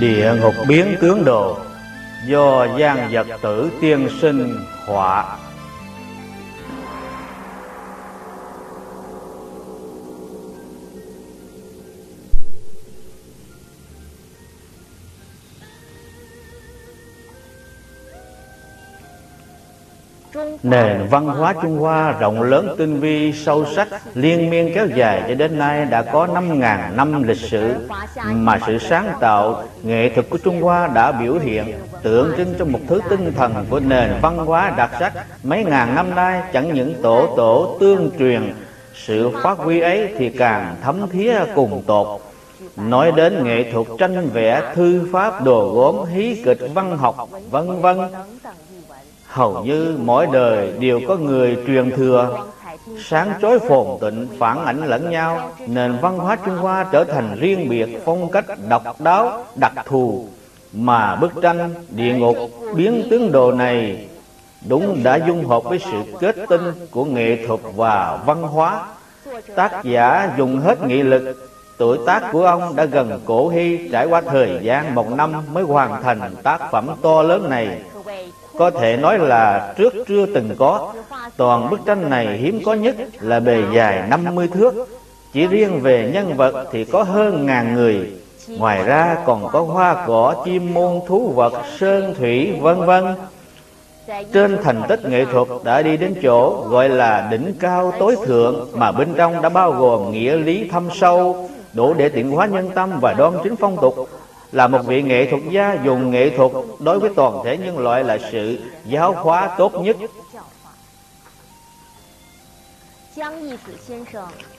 Địa ngục biến tướng đồ Do gian Vật Tử tiên sinh họa. Nền văn hóa Trung Hoa rộng lớn tinh vi, sâu sắc, liên miên kéo dài cho đến nay đã có 5.000 năm lịch sử. Mà sự sáng tạo, nghệ thuật của Trung Hoa đã biểu hiện, tượng trưng cho một thứ tinh thần của nền văn hóa đặc sắc. Mấy ngàn năm nay, chẳng những tổ tổ tương truyền, sự phát huy ấy thì càng thấm thía cùng tột. Nói đến nghệ thuật tranh vẽ, thư pháp, đồ gốm, hí kịch, văn học, vân vân hầu như mỗi đời đều có người truyền thừa. Sáng chói phồn tịnh, phản ảnh lẫn nhau, nền văn hóa trung hoa trở thành riêng biệt, phong cách độc đáo, đặc thù. Mà bức tranh, địa ngục, biến tướng đồ này đúng đã dung hợp với sự kết tinh của nghệ thuật và văn hóa. Tác giả dùng hết nghị lực, tuổi tác của ông đã gần cổ hy, trải qua thời gian một năm mới hoàn thành tác phẩm to lớn này có thể nói là trước chưa từng có Toàn bức tranh này hiếm có nhất là bề dài 50 thước. Chỉ riêng về nhân vật thì có hơn ngàn người. Ngoài ra còn có hoa cỏ, chim môn, thú vật, sơn thủy, vân vân. Trên thành tích nghệ thuật đã đi đến chỗ gọi là đỉnh cao tối thượng mà bên trong đã bao gồm nghĩa lý thâm sâu đủ để tiện hóa nhân tâm và đoan chính phong tục là một vị nghệ thuật gia dùng nghệ thuật đối với toàn thể nhân loại là sự giáo hóa tốt nhất.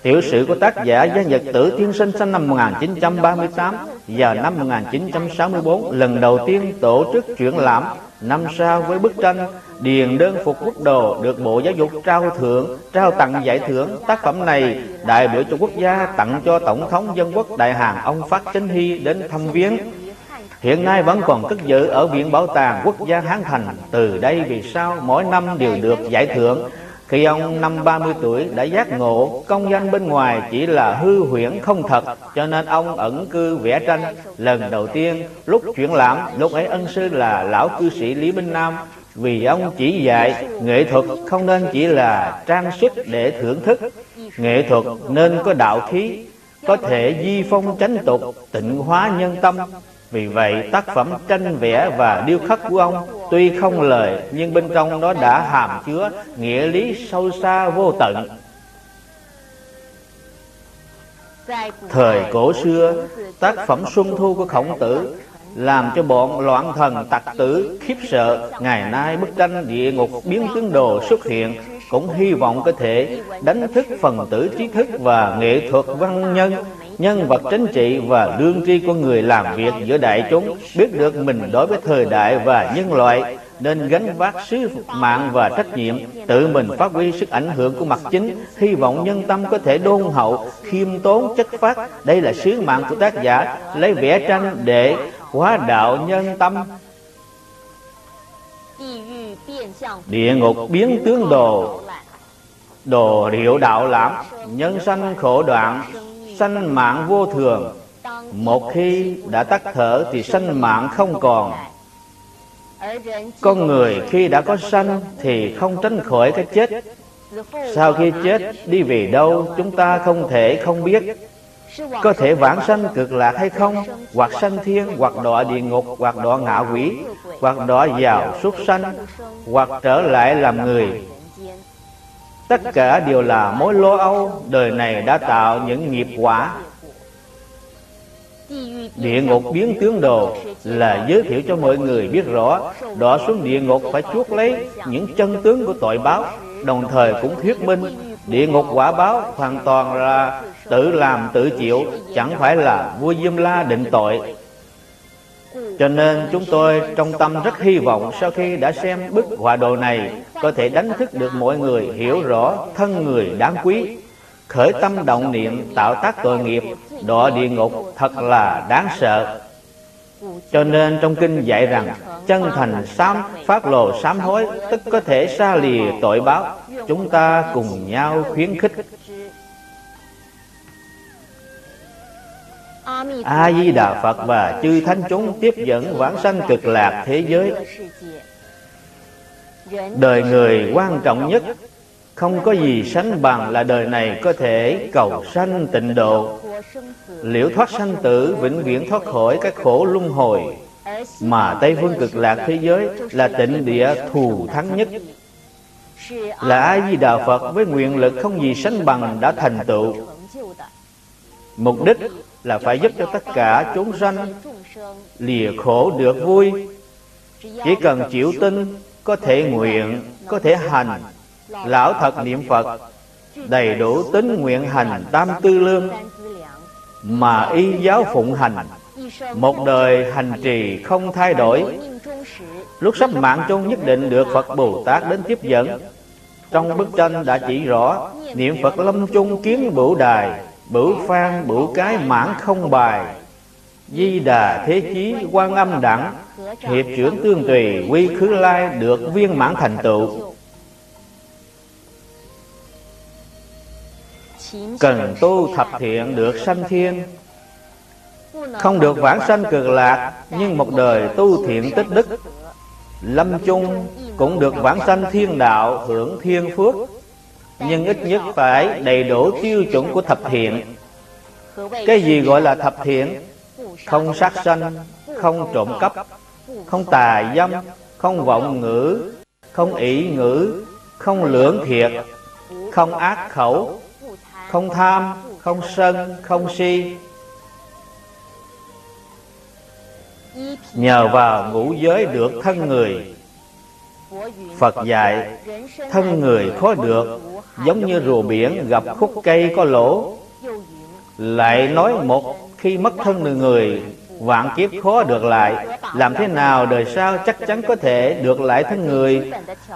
Tiểu sử của tác giả Gia Nhật Tử Thiên Sinh sinh năm 1938 và năm 1964 lần đầu tiên tổ chức triển lãm năm sau với bức tranh Điền đơn phục quốc đồ được Bộ Giáo dục trao thưởng, trao tặng giải thưởng. Tác phẩm này đại biểu cho quốc gia tặng cho Tổng thống Dân quốc Đại Hàn ông Phát Chánh Hy đến thăm viếng. Hiện nay vẫn còn cất giữ ở Viện Bảo tàng Quốc gia Hán Thành. Từ đây vì sao mỗi năm đều được giải thưởng khi ông năm 30 tuổi đã giác ngộ công danh bên ngoài chỉ là hư huyễn không thật cho nên ông ẩn cư vẽ tranh lần đầu tiên lúc chuyển lãm lúc ấy ân sư là lão cư sĩ Lý Minh Nam vì ông chỉ dạy nghệ thuật không nên chỉ là trang sức để thưởng thức. Nghệ thuật nên có đạo khí, có thể di phong chánh tục, tịnh hóa nhân tâm. Vì vậy, tác phẩm tranh vẽ và điêu khắc của ông tuy không lời, nhưng bên trong nó đã hàm chứa nghĩa lý sâu xa vô tận. Thời cổ xưa, tác phẩm xuân thu của khổng tử làm cho bọn loạn thần tặc tử khiếp sợ. Ngày nay bức tranh địa ngục biến tướng đồ xuất hiện, cũng hy vọng có thể đánh thức phần tử trí thức và nghệ thuật văn nhân nhân vật chính trị và lương tri của người làm việc giữa đại chúng. Biết được mình đối với thời đại và nhân loại nên gánh vác sứ mạng và trách nhiệm. Tự mình phát huy sức ảnh hưởng của mặt chính, hy vọng nhân tâm có thể đôn hậu, khiêm tốn, chất phát đây là sứ mạng của tác giả, lấy vẽ tranh để hóa đạo nhân tâm. Địa ngục biến tướng đồ đồ điệu đạo lãm. Nhân sanh khổ đoạn, sanh mạng vô thường. Một khi đã tắt thở thì sanh mạng không còn con người khi đã có sanh thì không tránh khỏi cái chết. Sau khi chết, đi về đâu chúng ta không thể không biết. Có thể vãng sanh cực lạc hay không, hoặc sanh thiên, hoặc đọa địa ngục, hoặc đọa ngạ quỷ, hoặc đọa vào súc sanh, hoặc trở lại làm người. Tất cả đều là mối lo âu, đời này đã tạo những nghiệp quả. Địa ngục biến tướng đồ là giới thiệu cho mọi người biết rõ. Đọa xuống địa ngục phải chuốc lấy những chân tướng của tội báo. Đồng thời cũng thuyết minh, Địa ngục quả báo hoàn toàn là tự làm tự chịu, Chẳng phải là vua Diêm La định tội. Cho nên chúng tôi trong tâm rất hy vọng sau khi đã xem bức họa đồ này, có thể đánh thức được mọi người hiểu rõ thân người đáng quý khởi tâm động niệm, tạo tác tội nghiệp, đọa địa ngục thật là đáng sợ. Cho nên trong kinh dạy rằng, chân thành sám, phát lộ sám hối, tức có thể xa lìa tội báo. Chúng ta cùng nhau khuyến khích. A di đà phật và chư thánh chúng tiếp dẫn vãng sanh cực lạc thế giới. Đời người quan trọng nhất không có gì sánh bằng là đời này có thể cầu sanh tịnh độ. Liễu thoát sanh tử vĩnh viễn thoát khỏi các khổ luân hồi. Mà tây phương cực lạc thế giới là tịnh địa thù thắng nhất. Là a di đà phật với nguyện lực không gì sánh bằng đã thành tựu. Mục đích là phải giúp cho tất cả chúng sanh lìa khổ được vui. Chỉ cần chịu tin, có thể nguyện, có thể hành lão thật niệm phật, đầy đủ tính nguyện hành tam tư lương, mà y giáo phụng hành. Một đời hành trì không thay đổi. Lúc sắp mạng chung nhất định được phật bồ tát đến tiếp dẫn. Trong bức tranh đã chỉ rõ, niệm phật lâm chung kiến bửu đài, bửu phan bửu cái mãn không bài. Di đà thế chí quan âm đẳng, hiệp trưởng tương tùy, quy khứ lai được viên mãn thành tựu. Cần tu thập thiện được sanh thiên. Không được vãng sanh cực lạc, nhưng một đời tu thiện tích đức. Lâm chung cũng được vãng sanh thiên đạo, hưởng thiên phước. Nhưng ít nhất phải đầy đủ tiêu chuẩn của thập thiện. Cái gì gọi là thập thiện? Không sát sanh, không trộm cắp, không tà dâm, không vọng ngữ, không ỷ ngữ, không lưỡng thiệt, không ác khẩu không tham, không sân, không si. Nhờ vào ngũ giới được thân người. Phật dạy, thân người khó được, giống như rùa biển gặp khúc cây có lỗ. Lại nói một khi mất thân người, vạn kiếp khó được lại. Làm thế nào đời sau chắc chắn có thể được lại thân người?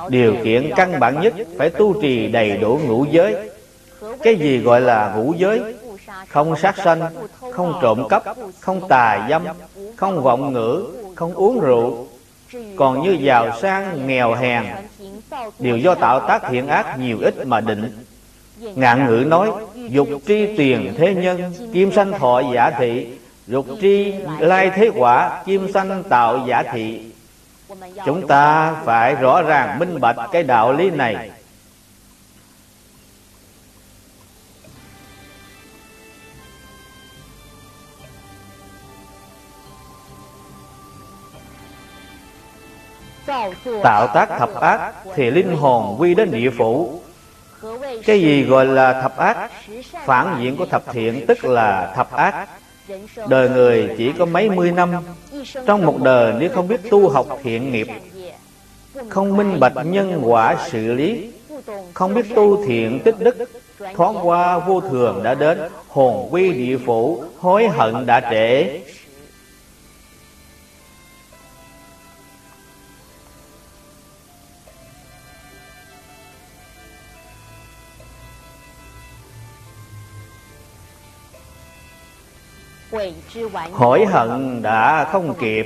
Điều kiện căn bản nhất, phải tu trì đầy đủ ngũ giới cái gì gọi là ngũ giới? Không sát sanh, không trộm cắp, không tà dâm, không vọng ngữ, không uống rượu. Còn như giàu sang, nghèo hèn, đều do tạo tác thiện ác nhiều ít mà định. Ngạn ngữ nói, dục tri tiền thế nhân, kim sanh thọ giả thị. Dục tri lai thế quả, kim sanh tạo giả thị. Chúng ta phải rõ ràng minh bạch cái đạo lý này. Tạo tác thập ác thì linh hồn quy đến địa phủ. cái gì gọi là thập ác? phản diện của thập thiện tức là thập ác. đời người chỉ có mấy mươi năm. Trong một đời nếu không biết tu học thiện nghiệp không minh bạch nhân quả xử lý không biết tu thiện tích đức thoáng qua vô thường đã đến hồn quy địa phủ hối hận đã trễ Hối hận đã không kịp.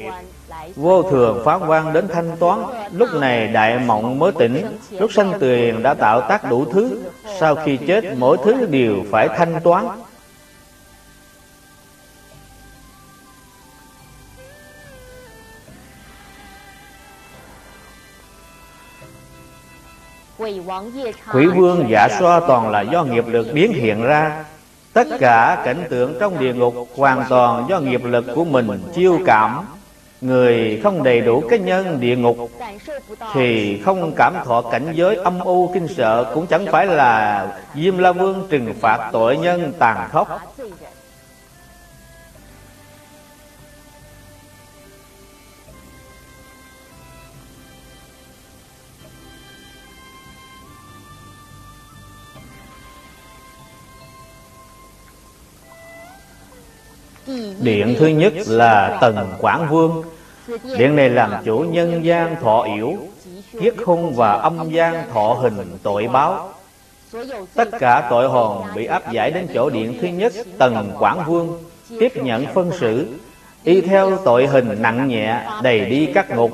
Vô thường phán quan đến thanh toán. Lúc này đại mộng mới tỉnh. Lúc sanh tuyền đã tạo tác đủ thứ. Sau khi chết mỗi thứ đều phải thanh toán. Quỷ vương giả xoa toàn là do nghiệp lực biến hiện ra Tất cả cảnh tượng trong địa ngục hoàn toàn do nghiệp lực của mình chiêu cảm. Người không đầy đủ cái nhân địa ngục Thì không cảm thọ cảnh giới âm u kinh sợ Cũng chẳng phải là Diêm La Vương trừng phạt tội nhân tàn khốc. Ừ. Điện thứ nhất là Tần Quảng Vương. Điện này làm chủ nhân gian thọ yểu Kiết hung và âm gian thọ hình tội báo. Tất cả tội hồn bị áp giải đến chỗ điện thứ nhất, Tần Quảng Vương, Tiếp nhận phân xử. Y theo tội hình nặng nhẹ, đầy đi các ngục,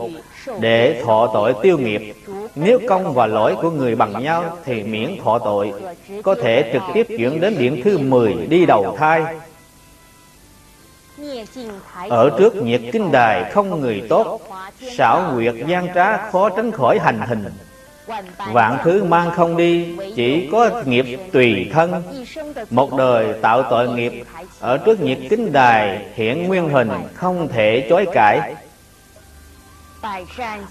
Để thọ tội tiêu nghiệp. Nếu công và lỗi của người bằng nhau Thì miễn thọ tội, Có thể trực tiếp chuyển đến điện thứ 10 đi đầu thai ở trước nhiệt kinh đài không người tốt xảo nguyệt gian trá khó tránh khỏi hành hình. Vạn thứ mang không đi Chỉ có nghiệp tùy thân. Một đời tạo tội nghiệp Ở trước nhiệt kính đài Hiện nguyên hình không thể chối cãi.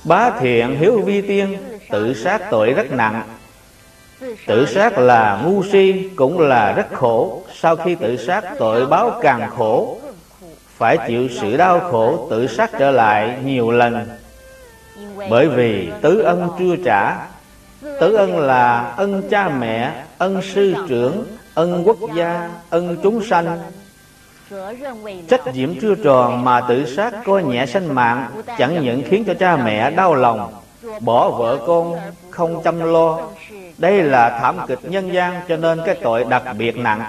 Bá thiện hiếu vi tiên Tự sát tội rất nặng. Tự sát là ngu si Cũng là rất khổ. Sau khi tự sát tội báo càng khổ phải chịu sự đau khổ Tự sát trở lại nhiều lần. Bởi vì tứ ân chưa trả. Tứ ân là ân cha mẹ, ân sư trưởng, ân quốc gia, ân chúng sanh. Trách nhiệm chưa tròn mà tự sát coi nhẹ sanh mạng Chẳng những khiến cho cha mẹ đau lòng Bỏ vợ con không chăm lo. Đây là thảm kịch nhân gian cho nên cái tội đặc biệt nặng.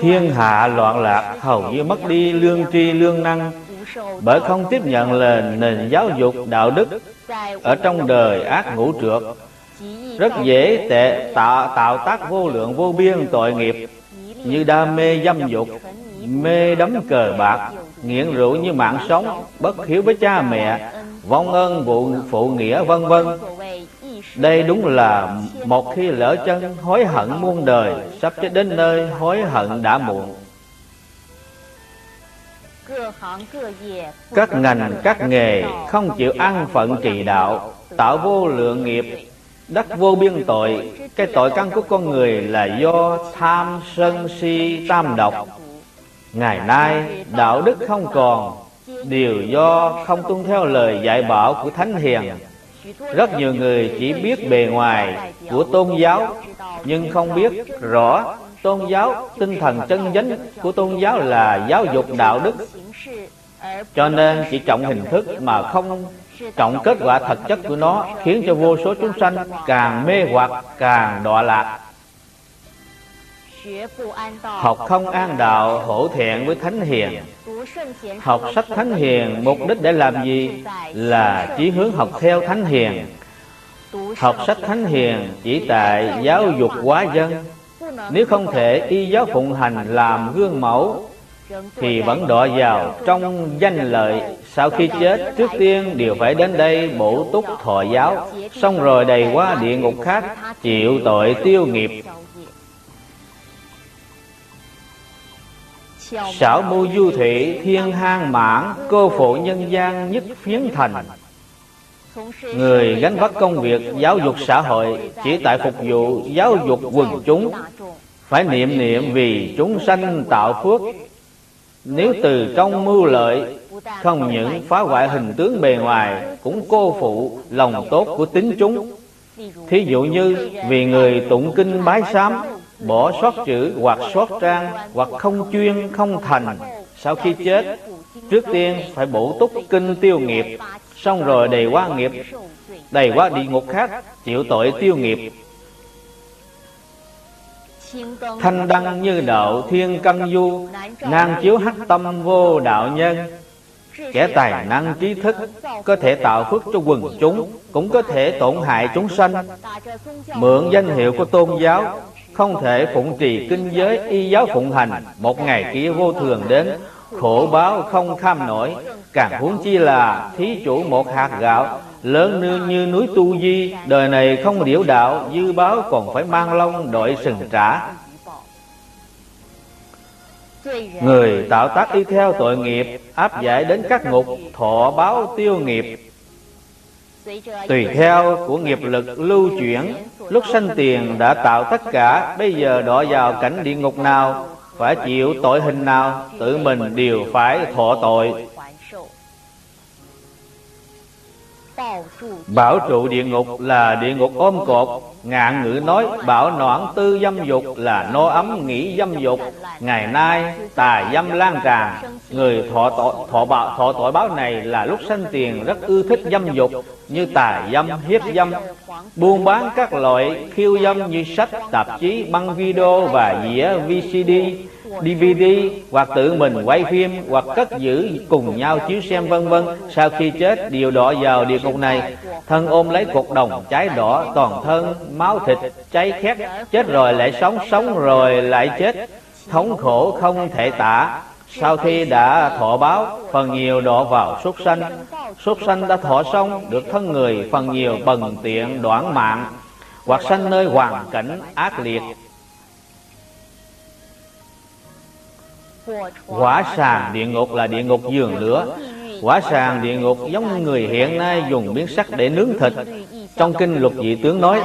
Thiên hạ loạn lạc, hầu như mất đi lương tri, lương năng. Bởi không tiếp nhận là nền giáo dục, đạo đức, ở trong đời ác ngũ trượt rất dễ tệ tạo tạo tác vô lượng, vô biên tội nghiệp. Như đam mê dâm dục, mê đấm cờ bạc, nghiện rượu như mạng sống, bất hiếu với cha mẹ, vong ơn vụ, phụ nghĩa, vân vân đây đúng là một khi lỡ chân hối hận muôn đời, sắp chết đến nơi hối hận đã muộn. Các ngành, các nghề không chịu ăn phận trì đạo, tạo vô lượng nghiệp, đắc vô biên tội. Cái tội căn của con người là do tham sân si tam độc. Ngày nay, đạo đức không còn đều do không tuân theo lời dạy bảo của thánh hiền rất nhiều người chỉ biết bề ngoài của tôn giáo, nhưng không biết rõ tôn giáo tinh thần chân chánh của tôn giáo là giáo dục đạo đức. Cho nên chỉ trọng hình thức mà không trọng kết quả thật chất của nó khiến cho vô số chúng sanh càng mê hoặc, càng đọa lạc học không an đạo, hổ thẹn với thánh hiền. Học sách thánh hiền, mục đích để làm gì? Là chỉ hướng học theo thánh hiền. Học sách thánh hiền chỉ tại giáo dục quá dân. Nếu không thể y giáo phụng hành làm gương mẫu, thì vẫn đọa vào trong danh lợi. Sau khi chết, trước tiên đều phải đến đây bổ túc thọ giáo. Xong rồi đầy qua địa ngục khác, chịu tội tiêu nghiệp. Xảo mưu du thủy thiên hang mãn cô phụ nhân gian nhất phiến thành. Người gánh vác công việc giáo dục xã hội chỉ tại phục vụ giáo dục quần chúng. Phải niệm niệm vì chúng sanh tạo phước. nếu từ trong mưu lợi Không những phá hoại hình tướng bề ngoài Cũng cô phụ lòng tốt của tính chúng. Thí dụ như vì người tụng kinh bái sám Bỏ sót chữ hoặc sót trang Hoặc không chuyên, không thành. Sau khi chết, Trước tiên phải bổ túc kinh tiêu nghiệp. Xong rồi đầy qua nghiệp. Đầy qua địa ngục khác, Chịu tội tiêu nghiệp. Thanh đăng như đạo thiên căn du Nan chiếu hắc tâm vô đạo nhân. Kẻ tài năng trí thức Có thể tạo phước cho quần chúng, Cũng có thể tổn hại chúng sanh. Mượn danh hiệu của tôn giáo không thể phụng trì kinh giới y giáo phụng hành. Một ngày kia vô thường đến, Khổ báo không kham nổi. Càng huống chi là thí chủ một hạt gạo, Lớn nương như núi Tu Di. Đời này không điểu đạo, Dư báo còn phải mang lông đội sừng trả Người tạo tác y theo tội nghiệp, Áp giải đến các ngục, Thọ báo tiêu nghiệp. Tùy theo của nghiệp lực lưu chuyển Lúc sanh tiền đã tạo tất cả Bây giờ đọa vào cảnh địa ngục nào Phải chịu tội hình nào Tự mình đều phải thọ tội Bảo trụ địa ngục là địa ngục ôm cột. Ngạn ngữ nói bảo noãn tư dâm dục là nô ấm nghĩ dâm dục. Ngày nay tà dâm lan tràn. Người thọ tội, thọ, bạo, thọ tội báo này là lúc sanh tiền rất ưa thích dâm dục Như tà dâm, hiếp dâm. Buôn bán các loại khiêu dâm như sách, tạp chí, băng video và dĩa VCD DVD hoặc tự mình quay phim hoặc cất giữ cùng nhau chiếu xem vân vân sau khi chết đều đọa vào địa ngục này. Thân ôm lấy cục đồng cháy đỏ toàn thân, máu thịt cháy khét, chết rồi lại sống sống rồi lại chết. Thống khổ không thể tả. Sau khi đã thọ báo, phần nhiều đọa vào súc sanh. Súc sanh đã thọ xong, được thân người phần nhiều bần tiện đoạn mạng. Hoặc sanh nơi hoàn cảnh ác liệt. Quả sàng địa ngục là địa ngục giường lửa. Quả sàng địa ngục giống người hiện nay dùng miếng sắt để nướng thịt. Trong kinh luật dị tướng nói,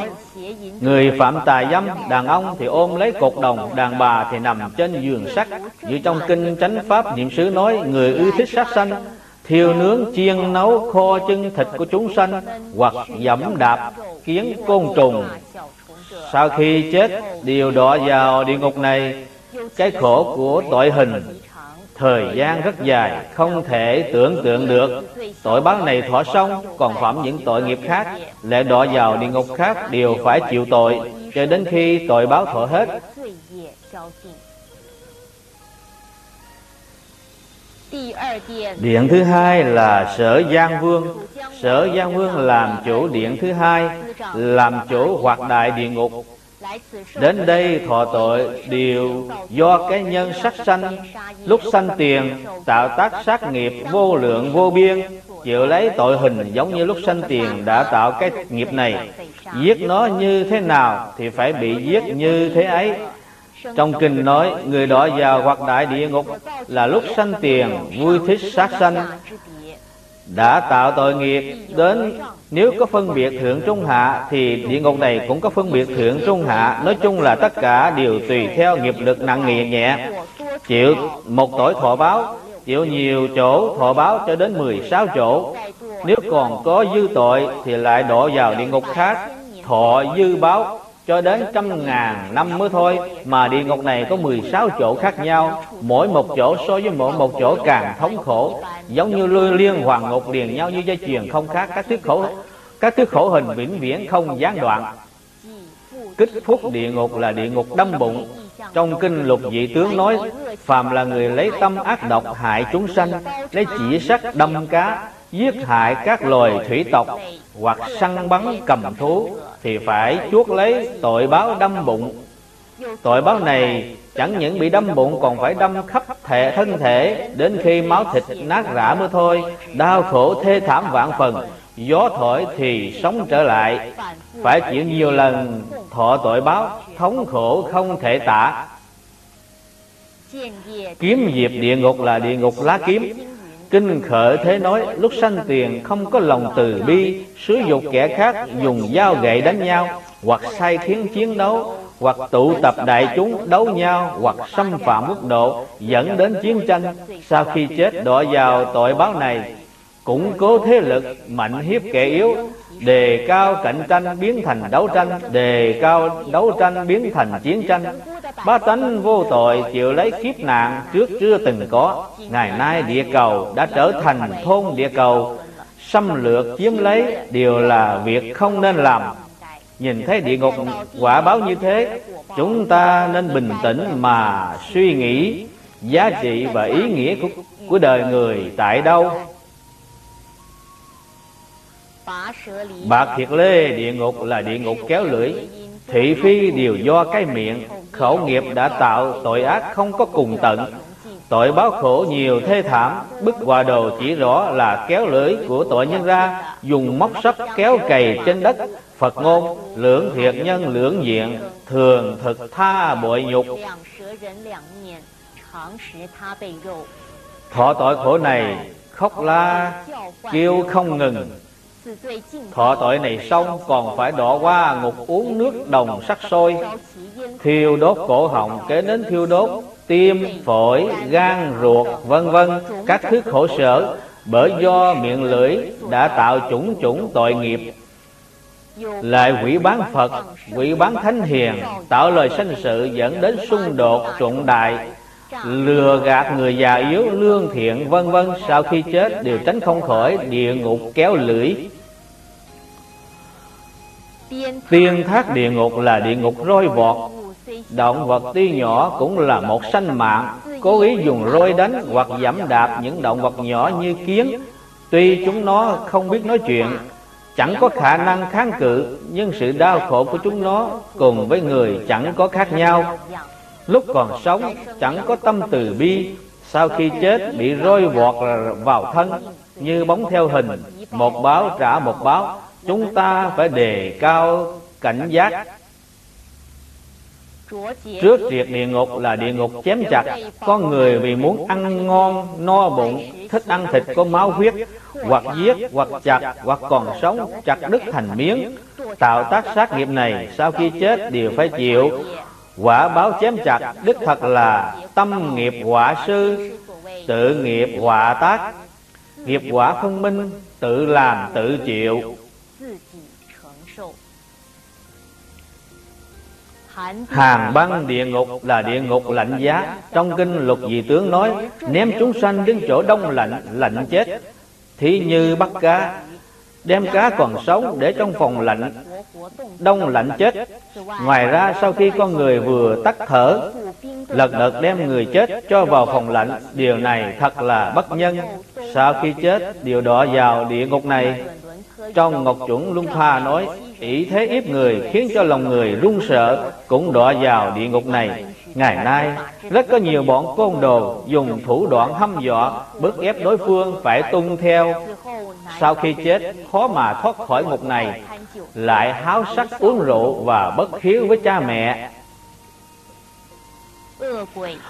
Người phạm tà dâm, Đàn ông thì ôm lấy cột đồng, Đàn bà thì nằm trên giường sắt. Như trong kinh chánh pháp, niệm xứ nói, Người ưa thích sát sanh, Thiêu nướng, chiên nấu, kho chân thịt của chúng sanh, Hoặc dẫm đạp, kiến côn trùng. Sau khi chết đều đọa vào địa ngục này cái khổ của tội hình, thời gian rất dài, không thể tưởng tượng được. Tội báo này thỏa xong, còn phạm những tội nghiệp khác lại đọa vào địa ngục khác đều phải chịu tội, cho đến khi tội báo thọ hết. Điện thứ hai là Sở Giang Vương. Sở Giang Vương làm chủ điện thứ hai, Làm chủ hoạt đại địa ngục. Đến đây thọ tội đều do cái nhân sắc sanh. Lúc sanh tiền, tạo tác sát nghiệp vô lượng vô biên. Chịu lấy tội hình giống như lúc sanh tiền đã tạo cái nghiệp này. Giết nó như thế nào thì phải bị giết như thế ấy. Trong kinh nói, người đó vào hoặc đại địa ngục là lúc sanh tiền, vui thích sát sanh đã tạo tội nghiệp đến nếu có phân biệt thượng trung hạ thì địa ngục này cũng có phân biệt thượng trung hạ. Nói chung là tất cả đều tùy theo nghiệp lực nặng nhẹ nhẹ. Chịu một tội thọ báo, chịu nhiều chỗ thọ báo cho đến 16 chỗ. Nếu còn có dư tội thì lại đổ vào địa ngục khác, thọ dư báo cho đến trăm ngàn năm mới thôi, mà địa ngục này có 16 chỗ khác nhau. Mỗi một chỗ so với mỗi một chỗ càng thống khổ. Giống như lưu liên hoàng ngục liền nhau như dây chuyền không khác các thứ khổ, các thứ khổ hình vĩnh viễn không gián đoạn. Kích phúc địa ngục là địa ngục đâm bụng. Trong kinh lục dị tướng nói, phàm là người lấy tâm ác độc hại chúng sanh, lấy chỉ sắt đâm cá, giết hại các loài thủy tộc hoặc săn bắn cầm thú thì phải chuốt lấy tội báo đâm bụng. Tội báo này chẳng những bị đâm bụng, còn phải đâm khắp thể thân thể đến khi máu thịt nát rã mới thôi. Đau khổ thê thảm vạn phần, gió thổi thì sống trở lại. Phải chịu nhiều lần thọ tội báo, thống khổ không thể tả. Kiếm diệp địa ngục là địa ngục lá kiếm. Kinh khởi thế nói, lúc sanh tiền không có lòng từ bi, Sử dụng kẻ khác dùng dao gậy đánh nhau, Hoặc sai khiến chiến đấu, Hoặc tụ tập đại chúng đấu nhau, Hoặc xâm phạm mức độ, dẫn đến chiến tranh. Sau khi chết đọa vào tội báo này Củng cố thế lực mạnh hiếp kẻ yếu Đề cao cạnh tranh biến thành đấu tranh Đề cao đấu tranh biến thành chiến tranh. Ba tánh vô tội chịu lấy kiếp nạn trước chưa từng có. Ngày nay địa cầu đã trở thành thôn địa cầu. Xâm lược chiếm lấy đều là việc không nên làm. Nhìn thấy địa ngục quả báo như thế Chúng ta nên bình tĩnh mà suy nghĩ. Giá trị và ý nghĩa của, của đời người tại đâu? Bạc thiệt lê, địa ngục là địa ngục kéo lưỡi. Thị phi đều do cái miệng. Khẩu nghiệp đã tạo, tội ác không có cùng tận. Tội báo khổ nhiều thê thảm. Bức hòa đồ chỉ rõ là kéo lưỡi của tội nhân ra. Dùng móc sắt kéo cày trên đất. Phật ngôn, lưỡng thiệt nhân lưỡng diện, Thường thực tha bội nhục. Thọ tội khổ này khóc la, kêu không ngừng. Thọ tội này xong còn phải đọ qua ngục uống nước đồng sắc sôi. Thiêu đốt cổ họng kế đến thiêu đốt Tim, phổi, gan, ruột, vân vân. Các thứ khổ sở Bởi do miệng lưỡi đã tạo chủng chủng tội nghiệp. Lại quỷ bán Phật, quỷ bán Thánh Hiền Tạo lời sanh sự dẫn đến xung đột trọng đại. Lừa gạt người già yếu, lương thiện vân vân. Sau khi chết đều tránh không khỏi địa ngục kéo lưỡi Tiên thác địa ngục là địa ngục roi vọt. Động vật tuy nhỏ cũng là một sanh mạng. Cố ý dùng roi đánh hoặc giảm đạp những động vật nhỏ như kiến. Tuy chúng nó không biết nói chuyện, Chẳng có khả năng kháng cự, Nhưng sự đau khổ của chúng nó Cùng với người chẳng có khác nhau. Lúc còn sống, chẳng có tâm từ bi. Sau khi chết, bị roi vọt vào thân, Như bóng theo hình. Một báo trả một báo. Chúng ta phải đề cao cảnh giác. Trước triệt địa ngục là địa ngục chém chặt Con người vì muốn ăn ngon, no bụng Thích ăn thịt có máu huyết Hoặc giết, hoặc chặt, hoặc còn sống Chặt đứt thành miếng. Tạo tác sát nghiệp này Sau khi chết đều phải chịu. Quả báo chém chặt Đích thật là tâm nghiệp quả sư Tự nghiệp quả tác. Nghiệp quả phân minh Tự làm tự chịu. Hàng băng địa ngục là địa ngục lạnh giá. Trong kinh lục dị tướng nói Ném chúng sanh đến chỗ đông lạnh Lạnh chết. Thí như bắt cá Đem cá còn sống để trong phòng lạnh Đông lạnh chết. Ngoài ra sau khi con người vừa tắt thở Lật đật đem người chết cho vào phòng lạnh. Điều này thật là bất nhân. Sau khi chết điều đọa vào địa ngục này. Trong Ngọc Chuẩn Luân Pha nói ỷ thế ép người khiến cho lòng người run sợ, cũng đọa vào địa ngục này. Ngày nay, rất có nhiều bọn côn đồ dùng thủ đoạn hăm dọa, bức ép đối phương phải tuân theo. Sau khi chết, khó mà thoát khỏi ngục này. Lại háo sắc uống rượu và bất hiếu với cha mẹ.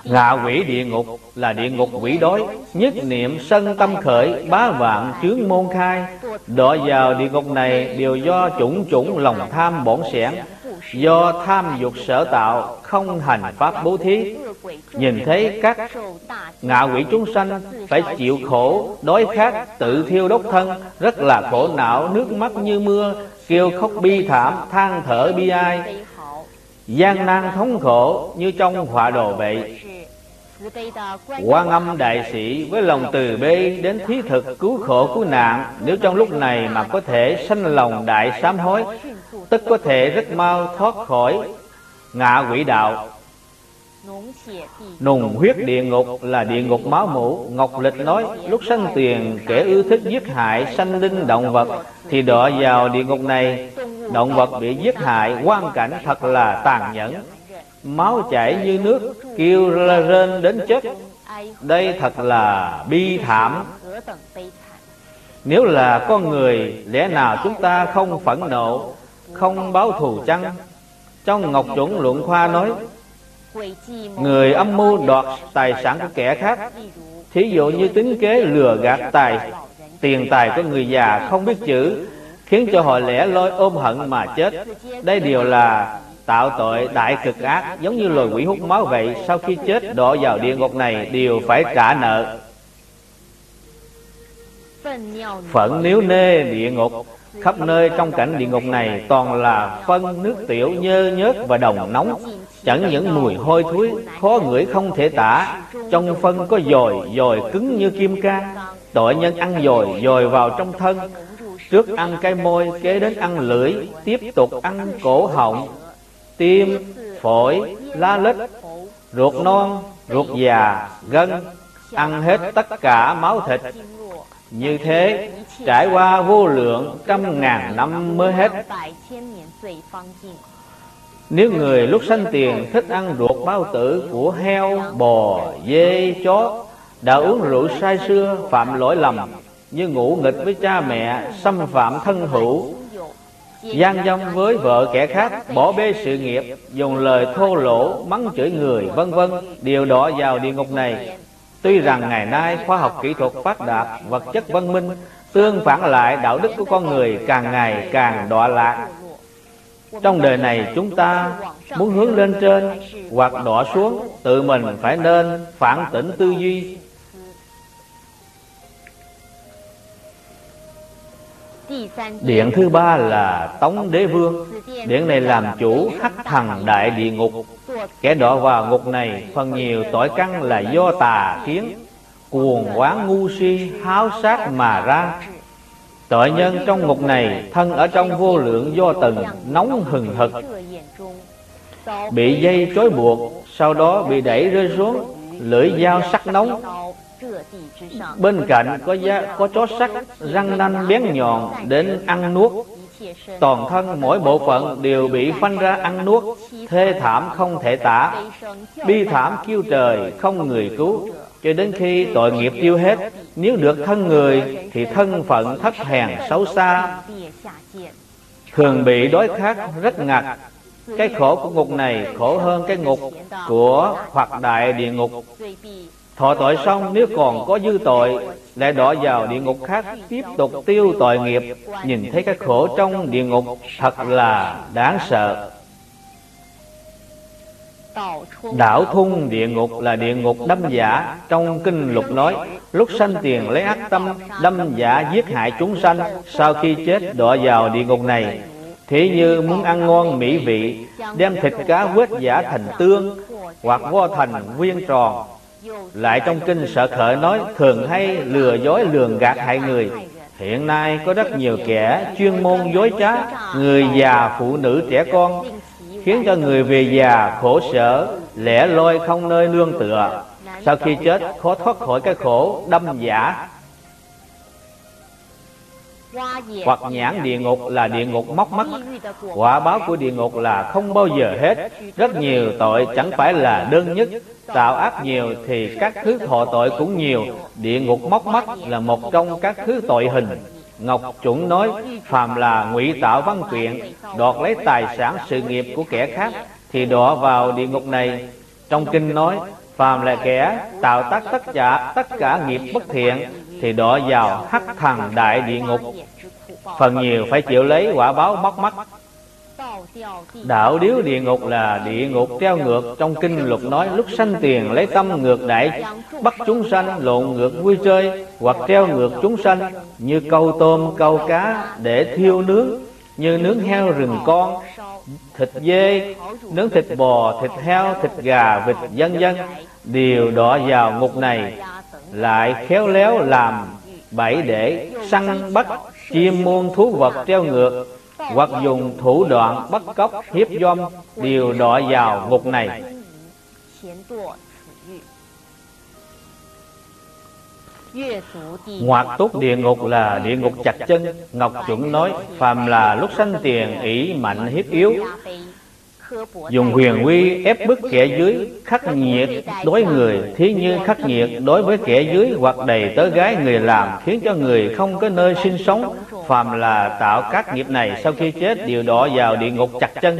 Ngạ quỷ địa ngục là địa ngục quỷ đói, Nhất niệm sân tâm khởi, Bá vạn chướng môn khai. Đọa vào địa ngục này Đều do chủng chủng lòng tham bổn sẻn. Do tham dục sở tạo, Không hành pháp bố thí. Nhìn thấy các ngạ quỷ chúng sanh Phải chịu khổ, Đói khát, tự thiêu đốt thân, Rất là khổ não, Nước mắt như mưa, Kêu khóc bi thảm, than thở bi ai gian nan thống khổ như trong họa đồ vậy quan âm đại sĩ với lòng từ bi đến thí thực cứu khổ cứu nạn, nếu trong lúc này mà có thể sanh lòng đại sám hối, tức có thể rất mau thoát khỏi ngạ quỷ đạo. Nùng huyết địa ngục là địa ngục máu mủ, Ngọc Lịch nói, lúc sanh tiền kẻ ưa thích giết hại sanh linh động vật, Thì đọa vào địa ngục này Động vật bị giết hại quan cảnh thật là tàn nhẫn. Máu chảy như nước, Kêu la rên đến chết. Đây thật là bi thảm. Nếu là con người, Lẽ nào chúng ta không phẫn nộ, Không báo thù chăng? Trong Ngọc Chuẩn Luận Khoa nói, Người âm mưu đoạt tài sản của kẻ khác, Thí dụ như tính kế lừa gạt tài, Tiền tài của người già không biết chữ khiến cho họ lẻ loi ôm hận mà chết. đây đều là tạo tội đại cực ác giống như loài quỷ hút máu vậy. sau khi chết đọa vào địa ngục này đều phải trả nợ. phận nếu nê địa ngục. khắp nơi trong cảnh địa ngục này toàn là phân nước tiểu nhơ nhớt và đồng nóng. chẳng những mùi hôi thối khó ngửi không thể tả. trong phân có dồi dồi cứng như kim can tội nhân ăn dồi dồi vào trong thân Trước ăn cái môi kế đến ăn lưỡi Tiếp tục ăn cổ họng Tim, phổi, lá lít Ruột non, ruột già, gân Ăn hết tất cả máu thịt. Như thế trải qua vô lượng trăm ngàn năm mới hết. Nếu người lúc sanh tiền thích ăn ruột bao tử của heo, bò, dê, chó Đã uống rượu say xưa phạm lỗi lầm như ngủ nghịch với cha mẹ, xâm phạm thân hữu. Gian dâm với vợ kẻ khác, bỏ bê sự nghiệp, dùng lời thô lỗ, mắng chửi người, vân vân. Đều đọa vào địa ngục này. Tuy rằng ngày nay khoa học kỹ thuật phát đạt, vật chất văn minh, tương phản lại đạo đức của con người càng ngày càng đọa lạc. Trong đời này chúng ta muốn hướng lên trên hoặc đọa xuống, tự mình phải nên phản tỉnh tư duy. Điện thứ ba là Tống Đế Vương. Điện này làm chủ hắc thần đại địa ngục. Kẻ đọa vào ngục này Phần nhiều tội căn là do tà kiến, Cuồng quán ngu si, háo sát mà ra. Tội nhân trong ngục này, Thân ở trong vô lượng do từng nóng hừng hực. Bị dây trói buộc, sau đó bị đẩy rơi xuống, lưỡi dao sắc nóng bên cạnh có da, có chó sắt răng nanh bén nhọn đến ăn nuốt. Toàn thân mỗi bộ phận đều bị phanh ra ăn nuốt. Thê thảm không thể tả. Bi thảm kêu trời không người cứu. Cho đến khi tội nghiệp tiêu hết nếu được thân người thì thân phận thấp hèn xấu xa. Thường bị đói khát rất ngặt. Cái khổ của ngục này khổ hơn cái ngục của hoặc đại địa ngục thọ tội xong, nếu còn có dư tội, lại đọa vào địa ngục khác, tiếp tục tiêu tội nghiệp. Nhìn thấy cái khổ trong địa ngục, thật là đáng sợ. Đảo thung địa ngục là địa ngục đâm giả. Trong kinh lục nói, Lúc sanh tiền lấy ác tâm, Đâm giả giết hại chúng sanh, Sau khi chết đọa vào địa ngục này. Thế như muốn ăn ngon mỹ vị, Đem thịt cá quết giả thành tương, Hoặc vo thành viên tròn. Lại trong kinh sợ khởi nói Thường hay lừa dối lường gạt hại người. Hiện nay có rất nhiều kẻ chuyên môn dối trá Người già, phụ nữ, trẻ con Khiến cho người về già khổ sở Lẻ loi không nơi nương tựa. Sau khi chết khó thoát khỏi cái khổ đâm giả hoặc nhãn địa ngục là địa ngục móc mắt. Quả báo của địa ngục là không bao giờ hết. Rất nhiều tội chẳng phải là đơn nhất. Tạo ác nhiều thì các thứ thọ tội cũng nhiều. Địa ngục móc mắt là một trong các thứ tội hình. Ngọc chuẩn nói, phàm là ngụy tạo văn kiện, đoạt lấy tài sản sự nghiệp của kẻ khác, thì đọa vào địa ngục này. Trong kinh nói, phàm là kẻ tạo tác tất cả tất cả nghiệp bất thiện thì đọa vào hắc thần đại địa ngục. Phần nhiều phải chịu lấy quả báo móc mắt. Đạo điếu địa ngục là địa ngục treo ngược. Trong kinh luật nói lúc sanh tiền lấy tâm ngược đại Bắt chúng sanh lộn ngược vui chơi Hoặc treo ngược chúng sanh Như câu tôm câu cá để thiêu nướng Như nướng heo rừng con Thịt dê, nướng thịt bò, thịt heo, thịt gà, vịt dân dân Đều đọa vào ngục này lại khéo léo làm bẫy để săn bắt chim muôn thú vật treo ngược, hoặc dùng thủ đoạn bắt cóc hiếp dâm đều đọa vào ngục này. Ngoạt tốt địa ngục là địa ngục chặt chân, Ngọc chuẩn nói, Phàm là lúc sanh tiền, ỷ, mạnh, hiếp yếu Dùng huyền uy ép bức kẻ dưới Khắc nghiệt đối người, Thí như khắc nghiệt đối với kẻ dưới Hoặc đầy tớ gái người làm, Khiến cho người không có nơi sinh sống. Phàm là tạo các nghiệp này, Sau khi chết đều đọa vào địa ngục chặt chân.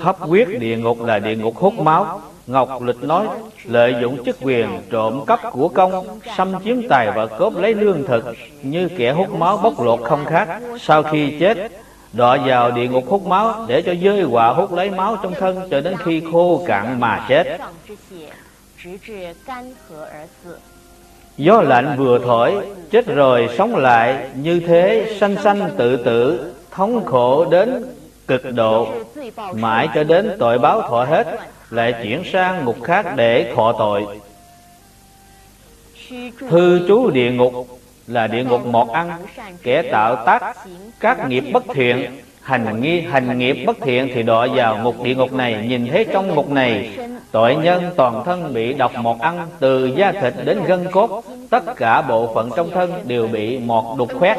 Hấp huyết địa ngục là địa ngục hút máu. Ngọc Lịch nói, Lợi dụng chức quyền trộm cắp của công, Xâm chiếm tài và cướp lấy lương thực, Như kẻ hút máu bóc lột không khác. Sau khi chết đọa vào địa ngục hút máu, để cho giới họa hút lấy máu trong thân cho đến khi khô cạn mà chết. Gió lạnh vừa thổi, chết rồi sống lại, như thế sanh sanh tự tử, thống khổ đến cực độ. Mãi cho đến tội báo thọ hết, lại chuyển sang ngục khác để thọ tội. Thư chú địa ngục là địa ngục một ăn kẻ tạo tác các nghiệp bất thiện hành nghi hành nghiệp bất thiện thì đọa vào ngục địa ngục này nhìn thấy trong ngục này tội nhân toàn thân bị độc một ăn từ da thịt đến gân cốt tất cả bộ phận trong thân đều bị một đục khoét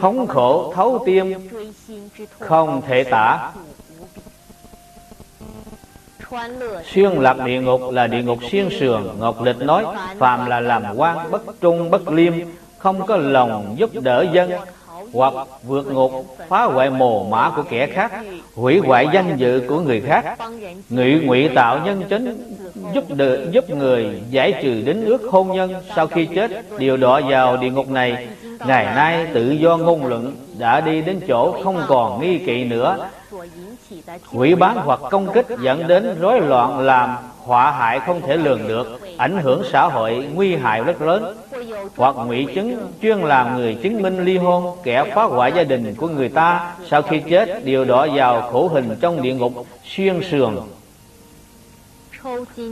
thống khổ thấu tim không thể tả Xuyên lạc địa ngục là địa ngục xuyên sườn Ngọc Lịch nói phạm là làm quan bất trung bất liêm Không có lòng giúp đỡ dân. Hoặc vượt ngục phá hoại mồ mã của kẻ khác Hủy hoại danh dự của người khác. Ngụy ngụy tạo nhân chính giúp đỡ, giúp người giải trừ đến ước hôn nhân. Sau khi chết điều đọa vào địa ngục này. Ngày nay tự do ngôn luận đã đi đến chỗ không còn nghi kỵ nữa hủy bán hoặc công kích dẫn đến rối loạn làm họa hại không thể lường được, ảnh hưởng xã hội nguy hại rất lớn. Hoặc ngụy chứng chuyên làm người chứng minh ly hôn, kẻ phá hoại gia đình của người ta sau khi chết đều đọa vào khổ hình trong địa ngục xuyên sườn.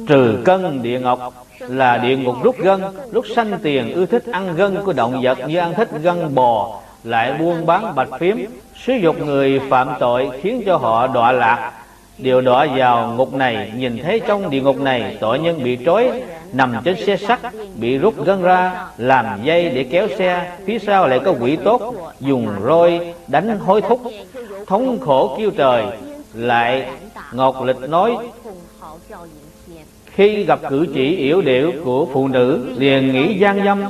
Trừ cân địa ngục là địa ngục rút gân, lúc sanh tiền ưa thích ăn gân của động vật như ăn thích gân bò, lại buôn bán bạch phiếm sử dụng người phạm tội khiến cho họ đọa lạc. Điều đọa vào ngục này, nhìn thấy trong địa ngục này, tội nhân bị trói, nằm trên xe sắt, bị rút gân ra, làm dây để kéo xe, phía sau lại có quỷ tốt, dùng roi đánh hối thúc. Thống khổ kêu trời, lại ngọc lịch nói, khi gặp cử chỉ yểu điệu của phụ nữ, liền nghĩ gian dâm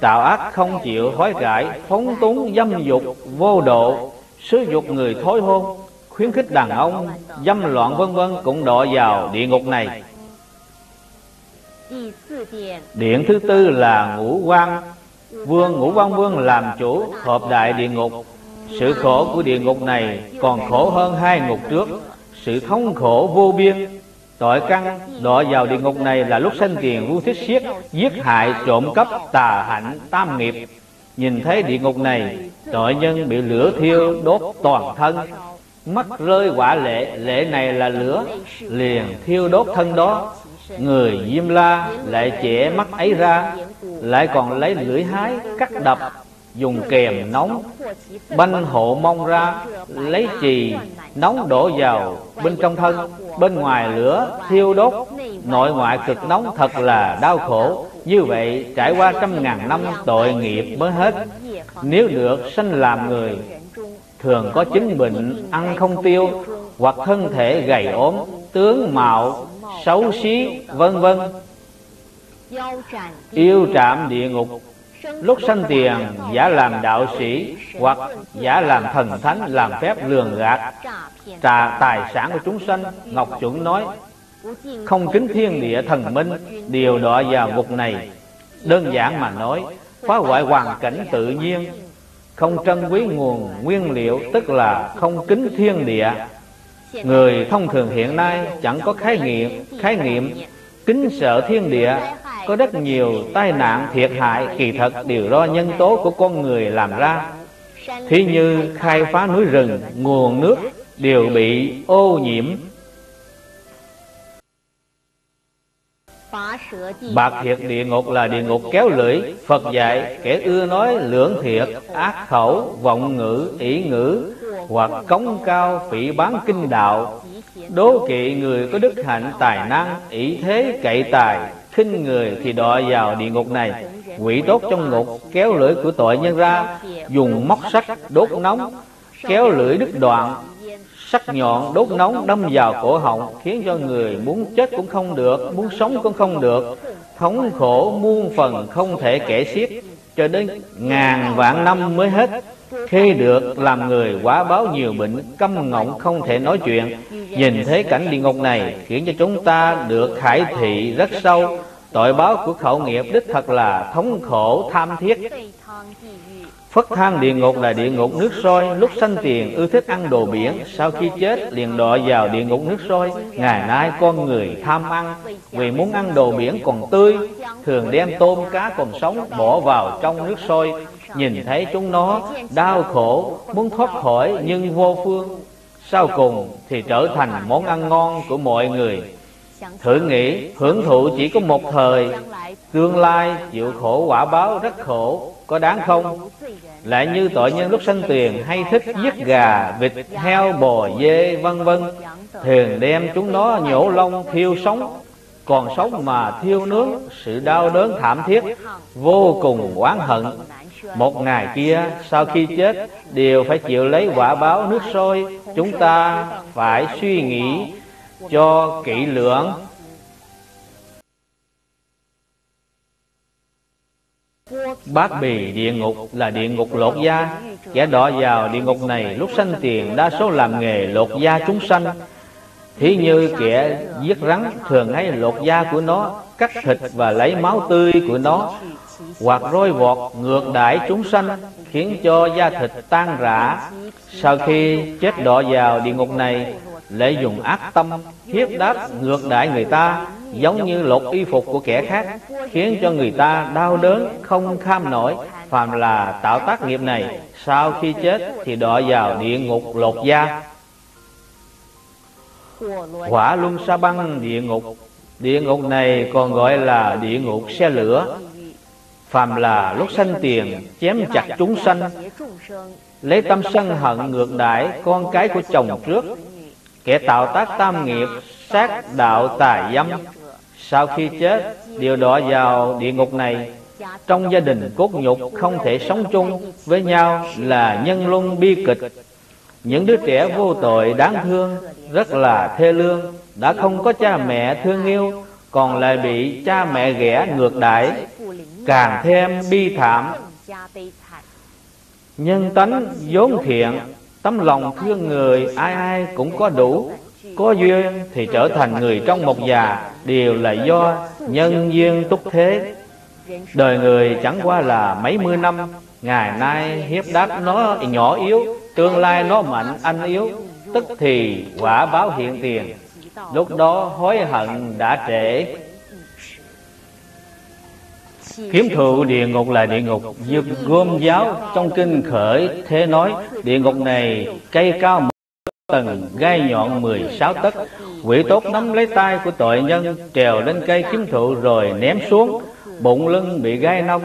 tạo ác không chịu hối cải, phóng túng dâm dục vô độ, sử dụng người thối hôn, khuyến khích đàn ông dâm loạn vân vân cũng đọa vào địa ngục này. Điện thứ tư là ngũ quan. Vương ngũ quan vương làm chủ hợp đại địa ngục. Sự khổ của địa ngục này còn khổ hơn hai ngục trước. Sự thống khổ vô biên tội căn đọa vào địa ngục này là lúc sanh tiền vu thích siết giết hại trộm cắp tà hạnh tam nghiệp. Nhìn thấy địa ngục này, tội nhân bị lửa thiêu đốt toàn thân. Mắt rơi quả lệ lệ này là lửa, liền thiêu đốt thân đó. Người diêm la lại chẻ mắt ấy ra, lại còn lấy lưỡi hái cắt đập dùng kèm nóng. Banh hộ mông ra, lấy chì, nóng đổ vào bên trong thân. Bên ngoài lửa thiêu đốt, nội ngoại cực nóng thật là đau khổ. Như vậy trải qua trăm ngàn năm tội nghiệp mới hết. Nếu được sanh làm người, thường có chứng bệnh, ăn không tiêu, hoặc thân thể gầy ốm, tướng mạo, xấu xí, vân vân. Yêu trạm địa ngục lúc sanh tiền, giả làm đạo sĩ, hoặc giả làm thần thánh, làm phép lường gạt. Trà tài sản của chúng sanh, ngọc chuẩn nói, không kính thiên địa thần minh, điều đọa vào ngục này. Đơn giản mà nói, phá hoại hoàn cảnh tự nhiên. Không trân quý nguồn, nguyên liệu, tức là không kính thiên địa. Người thông thường hiện nay chẳng có khái niệm khái niệm kính sợ thiên địa có rất nhiều tai nạn thiệt hại kỳ thật đều do nhân tố của con người làm ra. Thí như khai phá núi rừng nguồn nước đều bị ô nhiễm. Bạc thiệt địa ngục là địa ngục kéo lưỡi Phật dạy kẻ ưa nói lưỡng thiệt Ác khẩu, vọng ngữ, ý ngữ Hoặc cống cao, phỉ bán kinh đạo. Đố kỵ người có đức hạnh tài năng ý thế cậy tài khinh người thì đọa vào địa ngục này. Quỷ tốt trong ngục, kéo lưỡi của tội nhân ra, dùng móc sắt đốt nóng, kéo lưỡi đứt đoạn. Sắc nhọn đốt nóng đâm vào cổ họng, khiến cho người muốn chết cũng không được, muốn sống cũng không được. Thống khổ muôn phần không thể kể xiết, cho đến ngàn vạn năm mới hết khi được làm người quá báo nhiều bệnh, câm ngọng không thể nói chuyện. Nhìn thấy cảnh địa ngục này khiến cho chúng ta được khải thị rất sâu. Tội báo của khẩu nghiệp đích thật là thống khổ tham thiết. Phất thang địa ngục là địa ngục nước sôi. Lúc sanh tiền, ưa thích ăn đồ biển. Sau khi chết, liền đọa vào địa ngục nước sôi. Ngày nay, con người tham ăn. Vì muốn ăn đồ biển còn tươi, Thường đem tôm cá còn sống bỏ vào trong nước sôi. Nhìn thấy chúng nó đau khổ Muốn thoát khỏi nhưng vô phương. Sau cùng thì trở thành món ăn ngon của mọi người. Thử nghĩ hưởng thụ chỉ có một thời. Tương lai chịu khổ quả báo rất khổ Có đáng không? Lại như tội nhân lúc sanh tiền hay thích giết gà, vịt, heo, bò, dê, vân vân Thường đem chúng nó nhổ lông thiêu sống. Còn sống mà thiêu nướng Sự đau đớn thảm thiết Vô cùng oán hận. Một ngày kia, sau khi chết, Đều phải chịu lấy quả báo nước sôi. Chúng ta phải suy nghĩ cho kỹ lưỡng. Bát bì địa ngục là địa ngục lột da. Kẻ đọ vào địa ngục này lúc sanh tiền đa số làm nghề lột da chúng sanh. Thí như kẻ giết rắn thường hay lột da của nó, Cắt thịt và lấy máu tươi của nó. Hoặc roi vọt ngược đãi chúng sanh, Khiến cho da thịt tan rã. Sau khi chết đọ vào địa ngục này lợi dùng ác tâm hiếp đáp ngược đãi người ta, giống như lột y phục của kẻ khác, khiến cho người ta đau đớn, không kham nổi. Phàm là tạo tác nghiệp này, sau khi chết thì đọa vào địa ngục lột da. Hỏa luân sa băng địa ngục. Địa ngục này còn gọi là địa ngục xe lửa phàm là lúc sanh tiền, chém chặt chúng sanh, lấy tâm sân hận ngược đãi con cái của chồng trước, kẻ tạo tác tam nghiệp, sát đạo tà dâm. Sau khi chết đều đọa vào địa ngục này. Trong gia đình cốt nhục không thể sống chung với nhau là nhân luân bi kịch. Những đứa trẻ vô tội đáng thương, rất là thê lương, đã không có cha mẹ thương yêu, còn lại bị cha mẹ ghẻ ngược đãi càng thêm bi thảm. Nhân tánh vốn thiện, tấm lòng thương người ai ai cũng có đủ. Có duyên thì trở thành người trong một già đều là do nhân duyên túc thế. Đời người chẳng qua là mấy mươi năm, ngày nay hiếp đáp nó nhỏ yếu, tương lai nó mạnh, anh yếu. Tức thì quả báo hiện tiền, lúc đó hối hận đã trễ. Kiếm thụ địa ngục là địa ngục Dược gom giáo trong kinh khởi Thế nói, địa ngục này cây cao một tầng, gai nhọn 16 tấc. Quỷ tốt nắm lấy tay của tội nhân, Trèo lên cây kiếm thụ rồi ném xuống. Bụng lưng bị gai nông,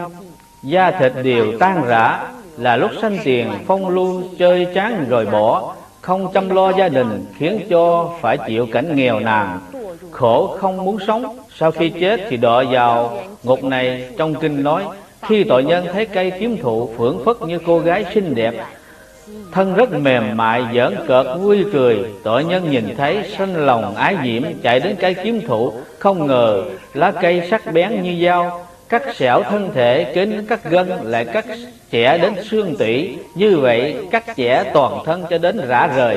Da thịt đều tan rã. Là lúc sanh tiền, phong lưu chơi chán rồi bỏ. Không chăm lo gia đình, Khiến cho phải chịu cảnh nghèo nàn. Khổ không muốn sống sau khi chết thì đọa vào. Ngục này trong kinh nói Khi tội nhân thấy cây kiếm thụ phưởng phất như cô gái xinh đẹp Thân rất mềm mại, giỡn cợt, vui cười Tội nhân nhìn thấy sanh lòng ái diễm Chạy đến cây kiếm thụ Không ngờ lá cây sắc bén như dao Cắt xẻo thân thể kính cắt gân Lại cắt chẻ đến xương tủy Như vậy cắt chẻ toàn thân cho đến rã rời.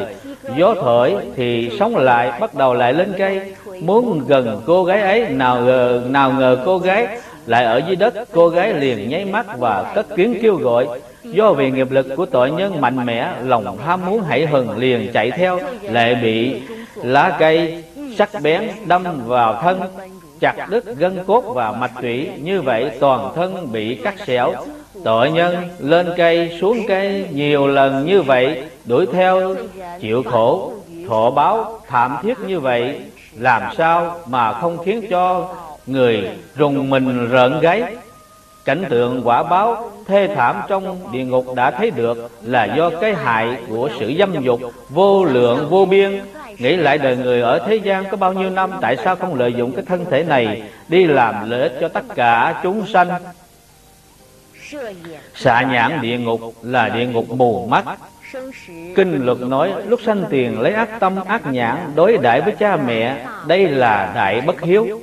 Gió thổi thì sống lại bắt đầu lại lên cây. Muốn gần cô gái ấy Nào ngờ, nào ngờ cô gái lại ở dưới đất. Cô gái liền nháy mắt và cất tiếng kêu gọi. Do vì nghiệp lực của tội nhân mạnh mẽ Lòng ham muốn hãy hừng liền chạy theo Lại bị lá cây sắc bén đâm vào thân chặt đứt gân cốt và mạch tủy. Như vậy toàn thân bị cắt xẻo tội nhân lên cây xuống cây nhiều lần như vậy đuổi theo chịu khổ thọ báo thảm thiết như vậy làm sao mà không khiến cho người rùng mình rợn gáy? cảnh tượng quả báo thê thảm trong địa ngục đã thấy được là do cái hại của sự dâm dục vô lượng vô biên. Nghĩ lại đời người ở thế gian có bao nhiêu năm Tại sao không lợi dụng cái thân thể này Đi làm lợi ích cho tất cả chúng sanh Xạ nhãn địa ngục là địa ngục mù mắt. Kinh luật nói lúc sanh tiền lấy ác tâm ác nhãn Đối đãi với cha mẹ Đây là đại bất hiếu.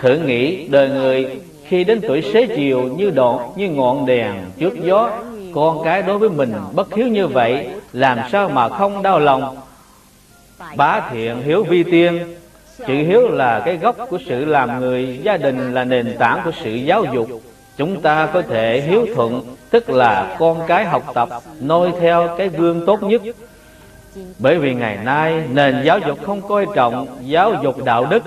Thử nghĩ đời người khi đến tuổi xế chiều như đọt như ngọn đèn trước gió Con cái đối với mình bất hiếu như vậy Làm sao mà không đau lòng? Bá thiện hiếu vi tiên. Chữ hiếu là cái gốc của sự làm người Gia đình là nền tảng của sự giáo dục Chúng ta có thể hiếu thuận, Tức là con cái học tập, Noi theo cái gương tốt nhất. Bởi vì ngày nay, nền giáo dục không coi trọng giáo dục đạo đức.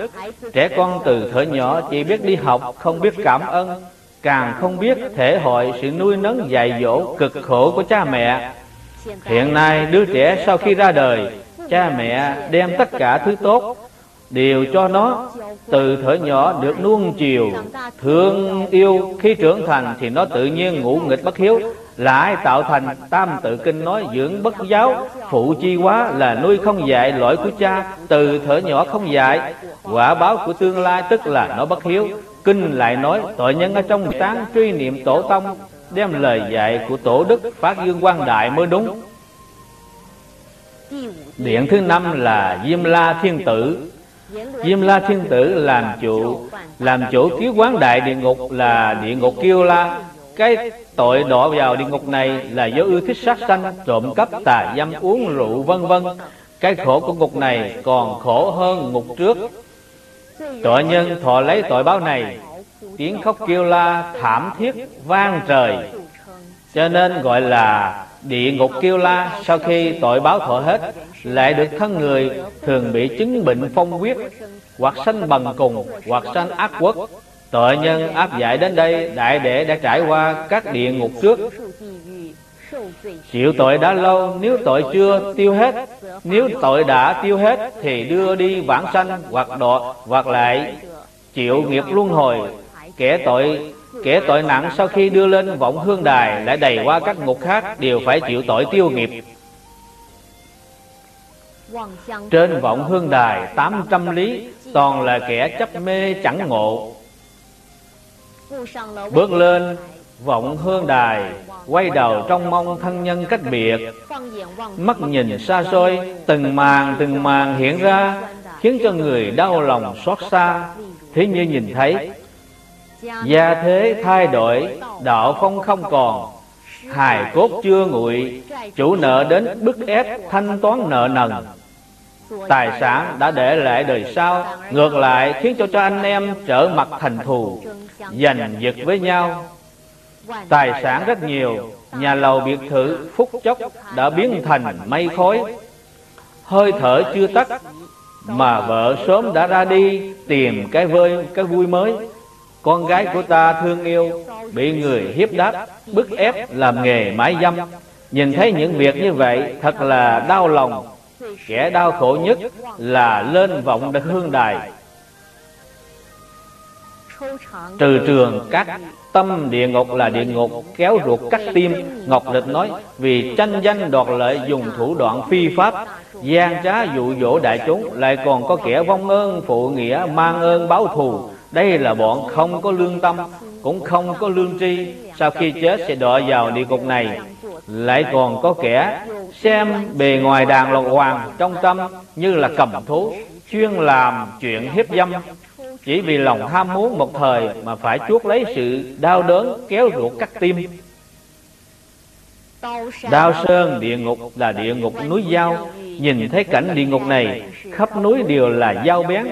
Trẻ con từ thuở nhỏ chỉ biết đi học, không biết cảm ơn. Càng không biết thể hội sự nuôi nấng dạy dỗ cực khổ của cha mẹ. Hiện nay, đứa trẻ sau khi ra đời, cha mẹ đem tất cả thứ tốt đều cho nó từ thở nhỏ được nuông chiều. Thương yêu khi trưởng thành thì nó tự nhiên ngủ nghịch bất hiếu. Lại tạo thành tam tự kinh nói dưỡng bất giáo. Phụ chi quá là nuôi không dạy lỗi của cha. Từ thở nhỏ không dạy. Quả báo của tương lai tức là nó bất hiếu. Kinh lại nói, tội nhân ở trong tán truy niệm tổ tông, đem lời dạy của tổ đức phát dương quang đại mới đúng. Điện thứ năm là Diêm La Thiên Tử. Diêm La Thiên Tử làm chủ Làm chủ cứu quán đại địa ngục là địa ngục Kiêu La. Cái tội đọa vào địa ngục này là do ưa thích sát sanh, Trộm cắp, tà dâm, uống rượu, vân vân. Cái khổ của ngục này còn khổ hơn ngục trước. Tội nhân thọ lấy tội báo này. Tiếng khóc kêu la thảm thiết vang trời. Cho nên gọi là Địa ngục kêu la sau khi tội báo thọ hết. Lại được thân người thường bị chứng bệnh phong huyết, Hoặc sanh bằng cùng, hoặc sanh ác quốc Tội nhân áp giải đến đây, Đại đệ đã trải qua các địa ngục trước. Chịu tội đã lâu, Nếu tội chưa tiêu hết, Nếu tội đã tiêu hết Thì đưa đi vãng sanh hoặc độ Hoặc lại, chịu nghiệp luân hồi. Kẻ tội Kẻ tội nặng sau khi đưa lên vọng hương đài Lại đầy qua các ngục khác Đều phải chịu tội tiêu nghiệp. Trên vọng hương đài 800 lý Toàn là kẻ chấp mê chẳng ngộ Bước lên vọng hương đài Quay đầu trong mong thân nhân cách biệt Mắt nhìn xa xôi Từng màn từng màn hiện ra Khiến cho người đau lòng xót xa Thế như nhìn thấy Gia thế thay đổi Đạo phong không còn Hài cốt chưa nguội, Chủ nợ đến bức ép thanh toán nợ nần. Tài sản đã để lại đời sau, Ngược lại khiến cho cho anh em trở mặt thành thù, Giành giật với nhau. Tài sản rất nhiều, Nhà lầu biệt thự phúc chốc đã biến thành mây khói. Hơi thở chưa tắt, Mà vợ sớm đã ra đi Tìm cái vơi, cái vui mới. Con gái của ta thương yêu, Bị người hiếp đáp, Bức ép làm nghề mãi dâm. Nhìn thấy những việc như vậy, Thật là đau lòng. Kẻ đau khổ nhất là lên vọng hương đài. Trừ trường các tâm địa ngục là địa ngục, kéo ruột cắt tim. Ngọc Lịch nói, Vì tranh danh đoạt lợi dùng thủ đoạn phi pháp, gian trá dụ dỗ đại chúng, Lại còn có kẻ vong ơn, phụ nghĩa, mang ơn báo thù. Đây là bọn không có lương tâm, Cũng không có lương tri. Sau khi chết sẽ đọa vào địa ngục này. Lại còn có kẻ xem bề ngoài đàn lộc hoàng trong tâm như là cầm thú, chuyên làm chuyện hiếp dâm. Chỉ vì lòng tham muốn một thời mà phải chuốc lấy sự đau đớn kéo ruột cắt tim. Đao Sơn địa ngục là địa ngục núi dao Nhìn thấy cảnh địa ngục này, Khắp núi đều là dao bén.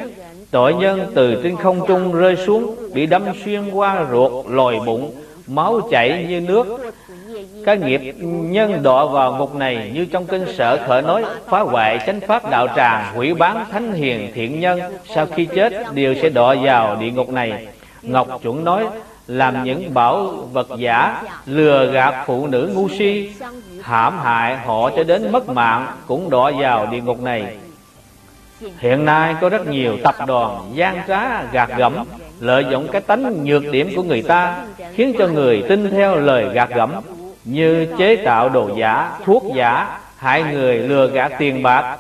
Tội nhân từ trên không trung rơi xuống, Bị đâm xuyên qua ruột lòi bụng, Máu chảy như nước. Các nghiệp nhân đọa vào ngục này như trong kinh sở khởi nói, phá hoại chánh pháp đạo tràng, hủy bán thánh hiền thiện nhân. Sau khi chết, đều sẽ đọa vào địa ngục này. Ngọc chuẩn nói, làm những bảo vật giả, lừa gạt phụ nữ ngu si, hãm hại họ cho đến mất mạng, cũng đọa vào địa ngục này hiện nay có rất nhiều tập đoàn gian trá gạt gẫm lợi dụng cái tánh nhược điểm của người ta khiến cho người tin theo lời gạt gẫm như chế tạo đồ giả, thuốc giả, hại người lừa gạt tiền bạc.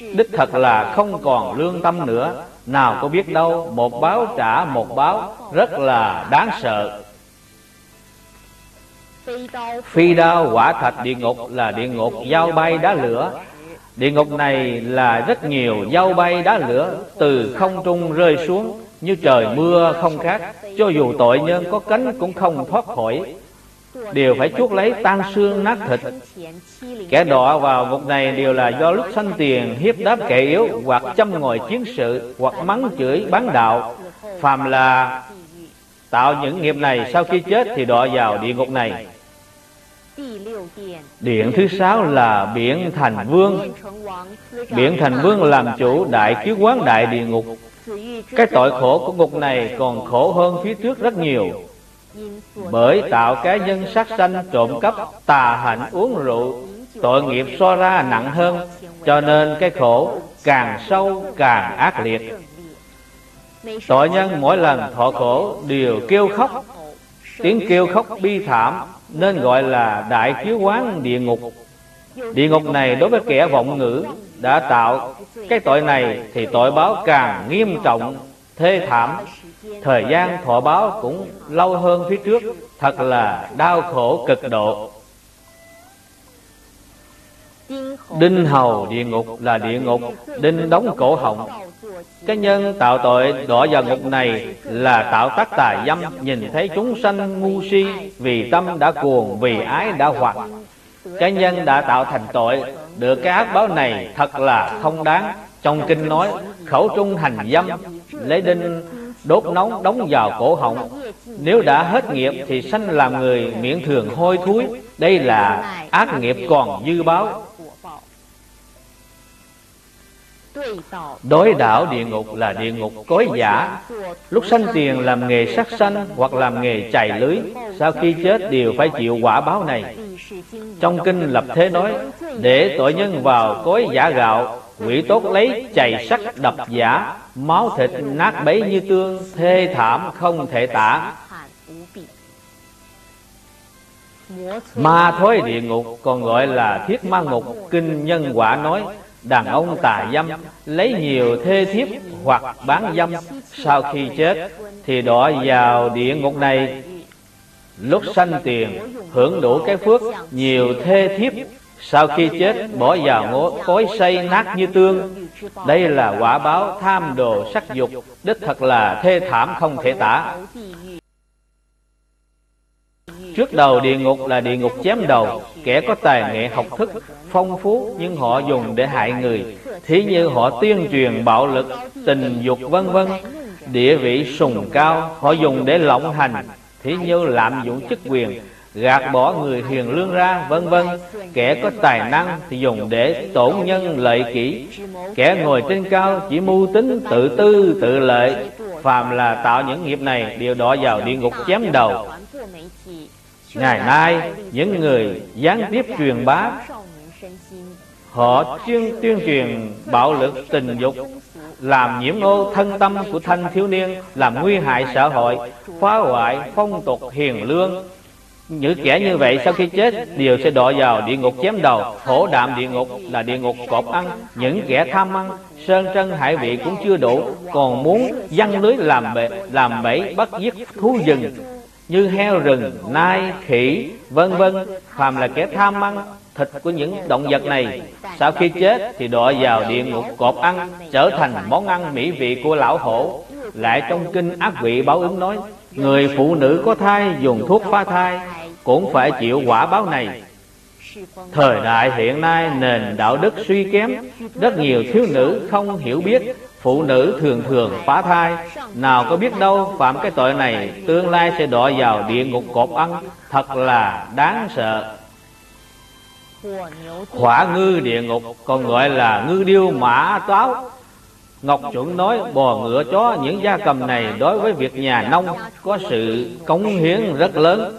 Đích thật là không còn lương tâm nữa, nào có biết đâu, một báo trả một báo, rất là đáng sợ. Phi đao quả thạch địa ngục là địa ngục dao bay đá lửa Địa ngục này là rất nhiều dao bay đá lửa, Từ không trung rơi xuống, Như trời mưa không khác, Cho dù tội nhân có cánh cũng không thoát khỏi. Đều phải chuốc lấy tan xương nát thịt. Kẻ đọa vào ngục này đều là do lúc sanh tiền, hiếp đáp kẻ yếu, hoặc châm ngồi chiến sự, hoặc mắng chửi, bán đạo. Phàm là tạo những nghiệp này, sau khi chết thì đọa vào địa ngục này. Điện thứ sáu là biển thành vương. Biển thành vương làm chủ đại kiếu quán đại địa ngục. Cái tội khổ của ngục này còn khổ hơn phía trước rất nhiều. Bởi tạo cái nhân sát sanh trộm cắp tà hạnh uống rượu tội nghiệp so ra nặng hơn cho nên cái khổ càng sâu càng ác liệt. Tội nhân mỗi lần thọ khổ đều kêu khóc. Tiếng kêu khóc bi thảm nên gọi là đại chiếu quán địa ngục. Địa ngục này đối với kẻ vọng ngữ đã tạo cái tội này thì tội báo càng nghiêm trọng, thê thảm. Thời gian thọ báo cũng lâu hơn phía trước, Thật là đau khổ cực độ. Đinh hầu địa ngục là địa ngục, Đinh đóng cổ họng. Cái nhân tạo tội đọa vào ngục này Là tạo tác tà dâm, Nhìn thấy chúng sanh ngu si Vì tâm đã cuồng, Vì ái đã hoặc. Cái nhân đã tạo thành tội, Được cái ác báo này thật là không đáng. Trong kinh nói, Khẩu trung hành dâm, Lấy đinh, đốt nóng, đóng vào cổ họng. Nếu đã hết nghiệp thì sanh làm người miệng thường hôi thối. Đây là ác nghiệp còn dư báo. Đối đảo địa ngục là địa ngục cối giả. Lúc sanh tiền làm nghề sát sanh hoặc làm nghề chày lưới, Sau khi chết đều phải chịu quả báo này. Trong kinh lập thế nói, Để tội nhân vào cối giả gạo, Quỷ tốt lấy chày sắt đập giả, Máu thịt nát bấy như tương, Thê thảm không thể tả. Ma thối địa ngục còn gọi là thiết ma ngục. Kinh nhân quả nói Đàn ông tà dâm, lấy nhiều thê thiếp hoặc bán dâm. Sau khi chết, thì đọa vào địa ngục này. Lúc sanh tiền, hưởng đủ cái phước, nhiều thê thiếp. Sau khi chết, bỏ vào ngố cối xây nát như tương. Đây là quả báo tham đồ sắc dục, Đích thật là thê thảm không thể tả. Trước đầu địa ngục là địa ngục chém đầu. Kẻ có tài nghệ, học thức, phong phú, Nhưng họ dùng để hại người. Thí như họ tuyên truyền bạo lực, Tình dục, vân vân. Địa vị sùng cao, Họ dùng để lộng hành. Thí như lạm dụng chức quyền, Gạt bỏ người hiền lương ra, vân vân. Kẻ có tài năng thì dùng để tổn nhân lợi kỹ Kẻ ngồi trên cao chỉ mưu tính tự tư, tự lợi. Phàm là tạo những nghiệp này, đều đọa vào địa ngục chém đầu. Ngày nay những người gián tiếp truyền bá Họ chuyên tuyên truyền bạo lực tình dục Làm nhiễm ô thân tâm của thanh thiếu niên Làm nguy hại xã hội Phá hoại phong tục hiền lương. Những kẻ như vậy sau khi chết đều sẽ đọa vào địa ngục chém đầu khổ đạm địa ngục là địa ngục cọp ăn. Những kẻ tham ăn Sơn trân hải vị cũng chưa đủ Còn muốn văng lưới làm bể, làm bẫy bắt giết thú rừng như heo rừng, nai, khỉ, vân vân, phàm là kẻ tham ăn thịt của những động vật này, sau khi chết thì đọa vào địa ngục cọp ăn, trở thành món ăn mỹ vị của lão hổ. Lại trong kinh ác vị báo ứng nói, người phụ nữ có thai dùng thuốc phá thai cũng phải chịu quả báo này. Thời đại hiện nay nền đạo đức suy kém, rất nhiều thiếu nữ không hiểu biết Phụ nữ thường thường phá thai. Nào có biết đâu phạm cái tội này, Tương lai sẽ đọa vào địa ngục cột ăn Thật là đáng sợ. Hỏa ngư địa ngục, còn gọi là ngư điêu mã táo. Ngọc chuẩn nói, bò ngựa chó, những gia cầm này đối với việc nhà nông có sự cống hiến rất lớn.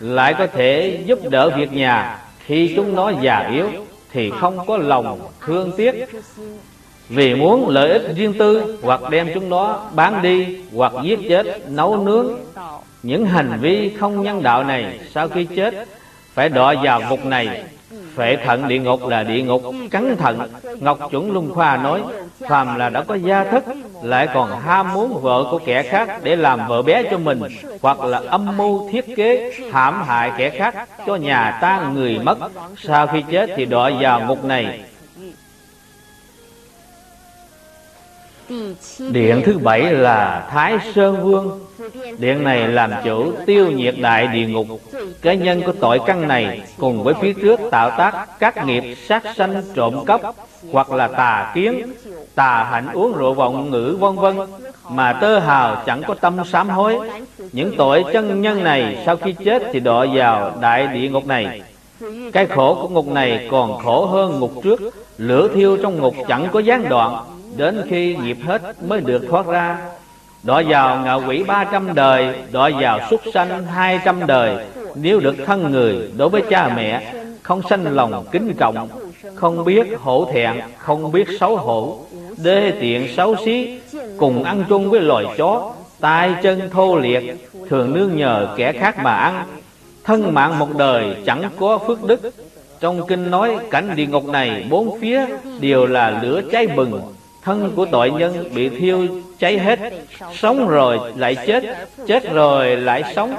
Lại có thể giúp đỡ việc nhà. Khi chúng nó già yếu, thì không có lòng thương tiếc vì muốn lợi ích riêng tư hoặc đem chúng nó bán đi hoặc giết chết, nấu nướng, những hành vi không nhân đạo này sau khi chết phải đọa vào ngục này. Phệ thận địa ngục là địa ngục cắn thận. Ngọc chuẩn luân khoa nói, phàm là đã có gia thất lại còn ham muốn vợ của kẻ khác để làm vợ bé cho mình, hoặc là âm mưu thiết kế hãm hại kẻ khác cho nhà ta người mất, sau khi chết thì đọa vào ngục này. Điện thứ bảy là Thái Sơn Vương. Điện này làm chủ tiêu nhiệt đại địa ngục. Cá nhân của tội căn này Cùng với phía trước tạo tác các nghiệp sát sanh trộm cắp Hoặc là tà kiến, Tà hạnh uống rượu vọng ngữ vân vân Mà tơ hào chẳng có tâm sám hối. Những tội chân nhân này Sau khi chết thì đọa vào đại địa ngục này. Cái khổ của ngục này còn khổ hơn ngục trước. Lửa thiêu trong ngục chẳng có gián đoạn. Đến khi nghiệp hết mới được thoát ra. Đọa vào ngạ quỷ ba trăm đời, Đọa vào súc sanh hai trăm đời. Nếu được thân người đối với cha mẹ, Không sanh lòng kính trọng, Không biết hổ thẹn, Không biết xấu hổ, Đê tiện xấu xí, Cùng ăn chung với loài chó, tay chân thô liệt, Thường nương nhờ kẻ khác mà ăn. Thân mạng một đời chẳng có phước đức. Trong kinh nói cảnh địa ngục này Bốn phía đều là lửa cháy bừng thân của tội nhân bị thiêu cháy hết, sống rồi lại chết chết rồi lại sống.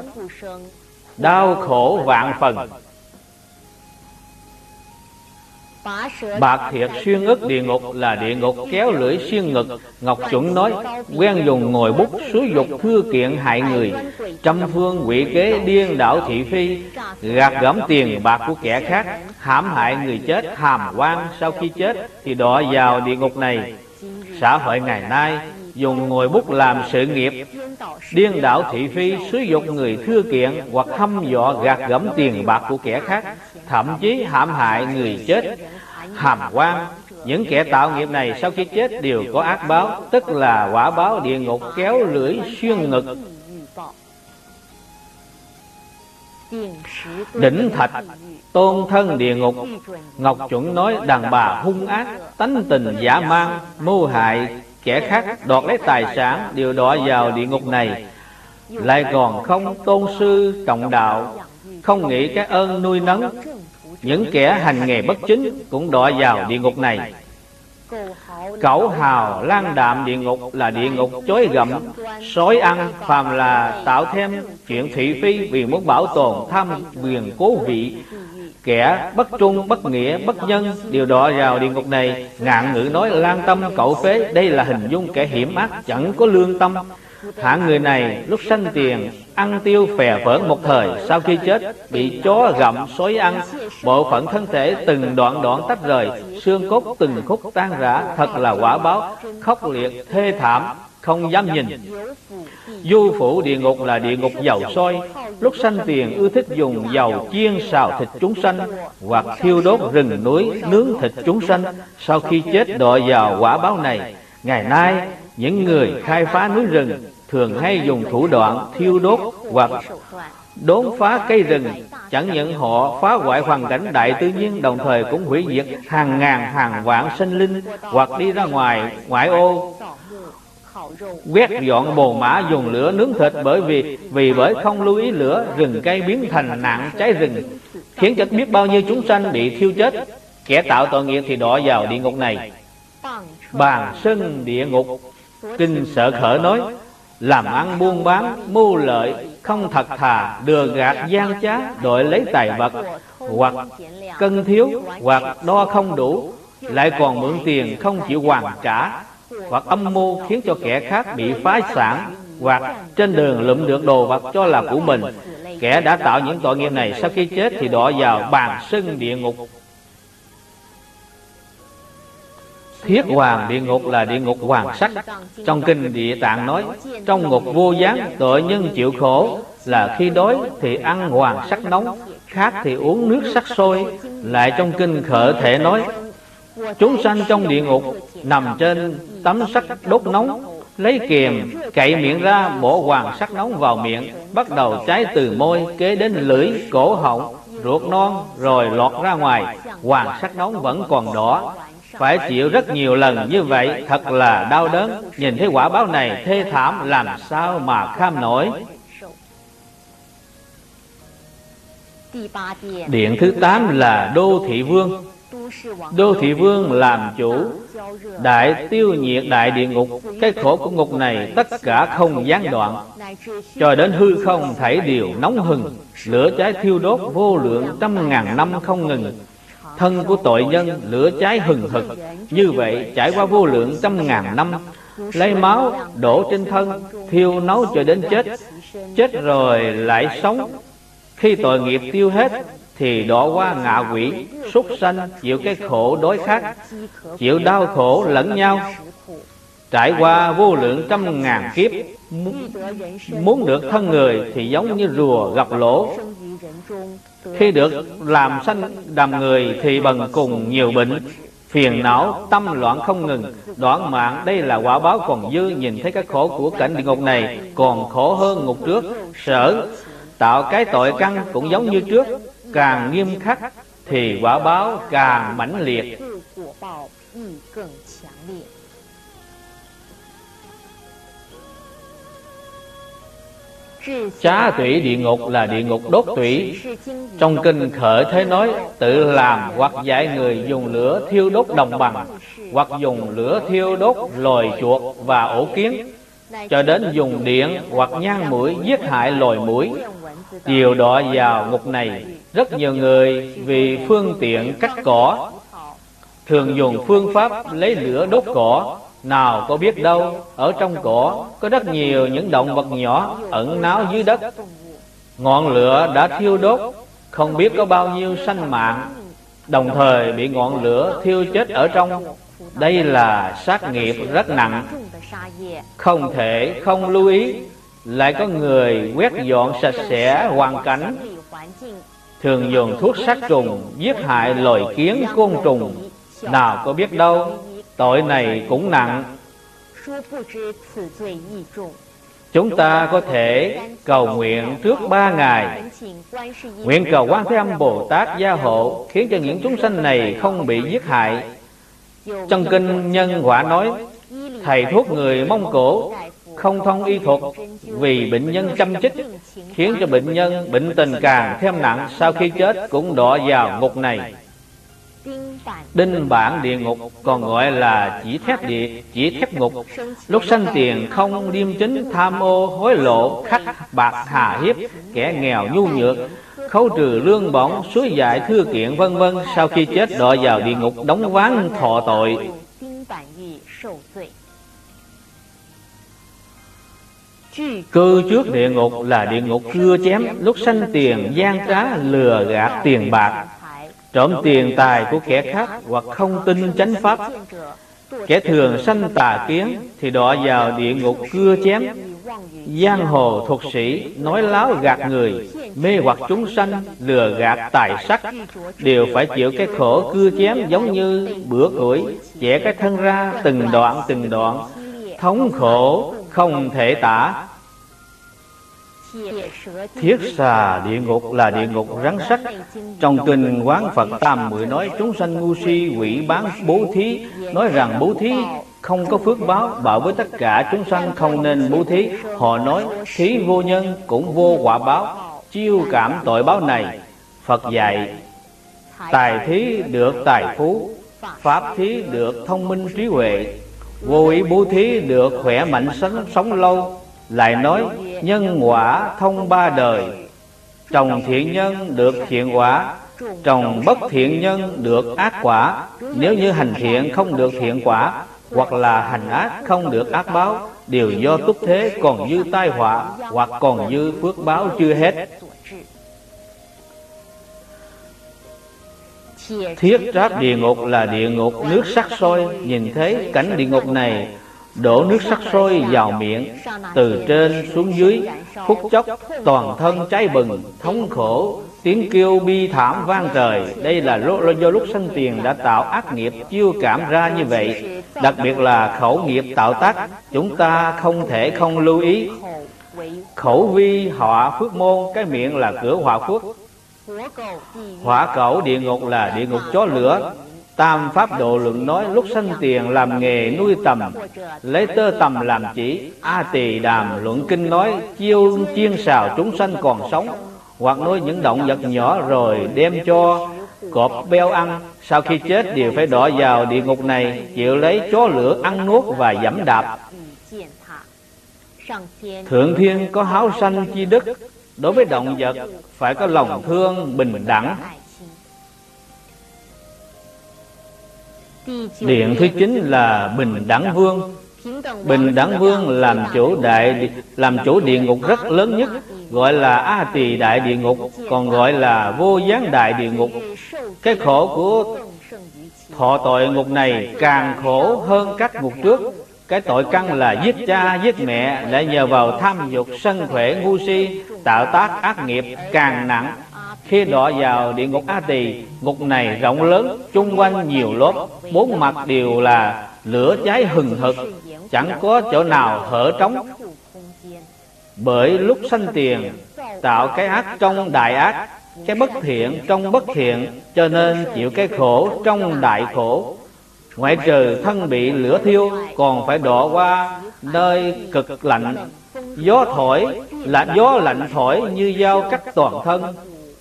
Đau khổ vạn phần. Bạc thiệt xuyên ức địa ngục là địa ngục kéo lưỡi xuyên ngực. Ngọc chuẩn nói, quen dùng ngồi bút xúi dục thư kiện hại người, Trăm phương quỷ kế điên đảo thị phi, Gạt gẫm tiền bạc của kẻ khác, hãm hại người chết, hàm quan sau khi chết Thì đọa vào địa ngục này. Xã hội ngày nay dùng ngồi bút làm sự nghiệp. Điên đảo thị phi sử dụng người thưa kiện Hoặc hăm dọa gạt gẫm tiền bạc của kẻ khác, Thậm chí hãm hại người chết. Hàm quan, Những kẻ tạo nghiệp này sau khi chết đều có ác báo, Tức là quả báo địa ngục kéo lưỡi xuyên ngực. Đỉnh thạch, tôn thân địa ngục. Ngọc chuẩn nói, đàn bà hung ác, Tánh tình giả mang, Mưu hại kẻ khác, Đoạt lấy tài sản Đều đọa vào địa ngục này. Lại còn không tôn sư trọng đạo, không nghĩ cái ơn nuôi nấng. Những kẻ hành nghề bất chính cũng đọa vào địa ngục này. Cẩu hào lan đạm địa ngục là địa ngục chối gặm. Sói ăn phàm là tạo thêm chuyện thị phi Vì muốn bảo tồn tham quyền cố vị. Kẻ bất trung, bất nghĩa, bất nhân Đều đọa vào địa ngục này. Ngạn ngữ nói lan tâm cậu phế Đây là hình dung kẻ hiểm ác chẳng có lương tâm Hạng người này lúc sanh tiền, ăn tiêu phè phỡn một thời, Sau khi chết bị chó gặm sói ăn. Bộ phận thân thể từng đoạn đoạn tách rời, Xương cốt từng khúc tan rã, Thật là quả báo, khốc liệt, thê thảm, Không dám nhìn. Du phủ địa ngục là địa ngục dầu soi. Lúc sanh tiền, ưa thích dùng dầu chiên xào thịt chúng sanh, Hoặc thiêu đốt rừng núi, nướng thịt chúng sanh. Sau khi chết đội vào quả báo này, Ngày nay, những người khai phá núi rừng thường hay dùng thủ đoạn thiêu đốt hoặc đốn phá cây rừng. Chẳng những họ phá hoại hoàn cảnh đại tự nhiên đồng thời cũng hủy diệt hàng ngàn hàng vạn sinh linh hoặc đi ra ngoài ngoại ô. Quét dọn bồ mã dùng lửa nướng thịt bởi vì vì bởi không lưu ý lửa, rừng cây biến thành nạn cháy rừng, khiến cho biết bao nhiêu chúng sanh bị thiêu chết. Kẻ tạo tội nghiệp thì đọa vào địa ngục này. Bàn sân địa ngục. Kinh sợ khở nói làm ăn buôn bán, mưu lợi, không thật thà đưa gạt, gian trá đội lấy tài vật, hoặc cân thiếu, hoặc đo không đủ, lại còn mượn tiền không chịu hoàn trả, hoặc âm mưu khiến cho kẻ khác bị phá sản, hoặc trên đường lụm được đồ vật cho là của mình. Kẻ đã tạo những tội nghiệp này sau khi chết thì đọa vào bàn sân địa ngục. Thiết hoàng địa ngục là địa ngục hoàng sắc. Trong kinh địa tạng nói Trong ngục vô gián tội nhân chịu khổ Là khi đói thì ăn hoàng sắc nóng Khát thì uống nước sắc sôi. Lại trong kinh khởi thể nói Chúng sanh trong địa ngục Nằm trên tấm sắt đốt nóng Lấy kiềm cậy miệng ra bổ hoàng sắc nóng vào miệng Bắt đầu cháy từ môi kế đến lưỡi, cổ họng, ruột non Rồi lọt ra ngoài. Hoàng sắc nóng vẫn còn đỏ phải chịu rất nhiều lần như vậy thật là đau đớn. nhìn thấy quả báo này thê thảm làm sao mà kham nổi? Điện thứ tám là đô thị vương. Đô thị vương làm chủ Đại tiêu nhiệt đại địa ngục. Cái khổ của ngục này tất cả không gián đoạn. Cho đến hư không thảy đều nóng hừng. Lửa cháy thiêu đốt vô lượng trăm ngàn năm không ngừng Thân của tội nhân lửa cháy hừng hực. Như vậy trải qua vô lượng trăm ngàn năm, Lấy máu đổ trên thân, Thiêu nấu cho đến chết. Chết rồi lại sống. Khi tội nghiệp tiêu hết, Thì đọa qua ngạ quỷ, Súc sanh, chịu cái khổ đối khác Chịu đau khổ lẫn nhau. Trải qua vô lượng trăm ngàn kiếp Muốn được thân người Thì giống như rùa gặp lỗ khi được làm sanh đàm người thì bần cùng nhiều bệnh Phiền não, tâm loạn không ngừng. Đoạn mạng đây là quả báo còn dư Nhìn thấy cái khổ của cảnh địa ngục này Còn khổ hơn ngục trước. Sở tạo cái tội căn cũng giống như trước Càng nghiêm khắc Thì quả báo càng mãnh liệt. Chá tủy địa ngục là địa ngục đốt tủy Trong kinh khởi thế nói, Tự làm hoặc dạy người dùng lửa thiêu đốt đồng bằng, Hoặc dùng lửa thiêu đốt lồi chuột và ổ kiến, Cho đến dùng điện hoặc nhang mũi giết hại lồi mũi. Điều đọa vào ngục này Rất nhiều người vì phương tiện cắt cỏ, Thường dùng phương pháp lấy lửa đốt cỏ nào có biết đâu, Ở trong cỏ có rất nhiều những động vật nhỏ Ẩn náu dưới đất. Ngọn lửa đã thiêu đốt, Không biết có bao nhiêu sanh mạng. Đồng thời bị ngọn lửa thiêu chết ở trong. Đây là sát nghiệp rất nặng. Không thể không lưu ý, Lại có người quét dọn sạch sẽ hoàn cảnh. Thường dùng thuốc sát trùng Giết hại loài kiến côn trùng. Nào có biết đâu Tội này cũng nặng. Chúng ta có thể cầu nguyện trước ba ngày. Nguyện cầu quan Thế Âm Bồ Tát gia hộ Khiến cho những chúng sanh này không bị giết hại. Trong kinh nhân quả nói, Thầy thuốc người Mông Cổ không thông y thuật vì bệnh nhân chăm chích, khiến cho bệnh nhân bệnh tình càng thêm nặng sau khi chết cũng đọa vào ngục này. Đinh bản địa ngục còn gọi là chỉ thép địa, chỉ thép ngục. Lúc sanh tiền không liêm chính tham ô hối lộ khắc bạc hà hiếp kẻ nghèo nhu nhược khấu trừ lương bổng suối dại thư kiện vân vân. Sau khi chết đọa vào địa ngục đóng ván thọ tội. Cư trước địa ngục là địa ngục cưa chém. Lúc sanh tiền gian trá lừa gạt tiền bạc. Trộm tiền tài của kẻ khác Hoặc không tin chánh pháp. Kẻ thường sanh tà kiến Thì đọa vào địa ngục cưa chém. Giang hồ thuật sĩ nói láo gạt người Mê hoặc chúng sanh lừa gạt tài sắc. Đều phải chịu cái khổ cưa chém giống như bữa củi Chẻ cái thân ra từng đoạn từng đoạn Thống khổ không thể tả Thiết xà địa ngục là địa ngục rắn sắt Trong kinh quán Phật Tam Mười nói Chúng sanh ngu si quỷ bán bố thí. Nói rằng bố thí không có phước báo Bảo với tất cả chúng sanh không nên bố thí. Họ nói thí vô nhân cũng vô quả báo. Chiêu cảm tội báo này Phật dạy Tài thí được tài phú Pháp thí được thông minh trí huệ Vô ý bố thí được khỏe mạnh sống, sống lâu lại nói, nhân quả thông ba đời, trồng thiện nhân được thiện quả, trồng bất thiện nhân được ác quả. Nếu như hành thiện không được thiện quả, hoặc là hành ác không được ác báo, đều do túc thế còn dư tai họa hoặc còn dư phước báo chưa hết. Thiết tráp địa ngục là địa ngục nước sắc sôi. Nhìn thấy cảnh địa ngục này đổ nước sắc sôi vào miệng, từ trên xuống dưới, phút chốc toàn thân cháy bừng, thống khổ, tiếng kêu bi thảm vang trời. Đây là do lúc sanh tiền đã tạo ác nghiệp, chiêu cảm ra như vậy. Đặc biệt là khẩu nghiệp tạo tác, chúng ta không thể không lưu ý. Khẩu vi họa phước môn, cái miệng là cửa họa phước. Hỏa cẩu, địa ngục là địa ngục chó lửa. Tam Pháp Độ Luận nói, lúc sanh tiền làm nghề nuôi tầm, Lấy tơ tầm làm chỉ. A Tỳ Đàm Luận Kinh nói, chiêu chiên xào chúng sanh còn sống, Hoặc nuôi những động vật nhỏ rồi đem cho cọp beo ăn. Sau khi chết đều phải đọa vào địa ngục này, Chịu lấy chó lửa ăn nuốt và dẫm đạp. Thượng Thiên có háo sanh chi đức, Đối với động vật phải có lòng thương bình đẳng. Điện thứ chín là Bình Đẳng Vương Bình Đẳng Vương làm chủ đại làm chủ địa ngục rất lớn nhất gọi là A Tỳ Đại Địa Ngục, còn gọi là Vô Gián Đại Địa Ngục. Cái khổ của thọ tội ngục này càng khổ hơn các ngục trước. Cái tội căn là giết cha, giết mẹ lại nhờ vào tham dục, sân khỏe, ngu si, tạo tác ác nghiệp càng nặng khi đọa vào địa ngục A Tỳ, ngục này rộng lớn, chung quanh nhiều lớp, bốn mặt đều là lửa cháy hừng hực, chẳng có chỗ nào hở trống. Bởi lúc sanh tiền, tạo cái ác trong đại ác, cái bất thiện trong bất thiện, cho nên chịu cái khổ trong đại khổ. Ngoại trừ thân bị lửa thiêu, còn phải đọa qua nơi cực lạnh, gió thổi, là gió lạnh thổi như dao cắt toàn thân,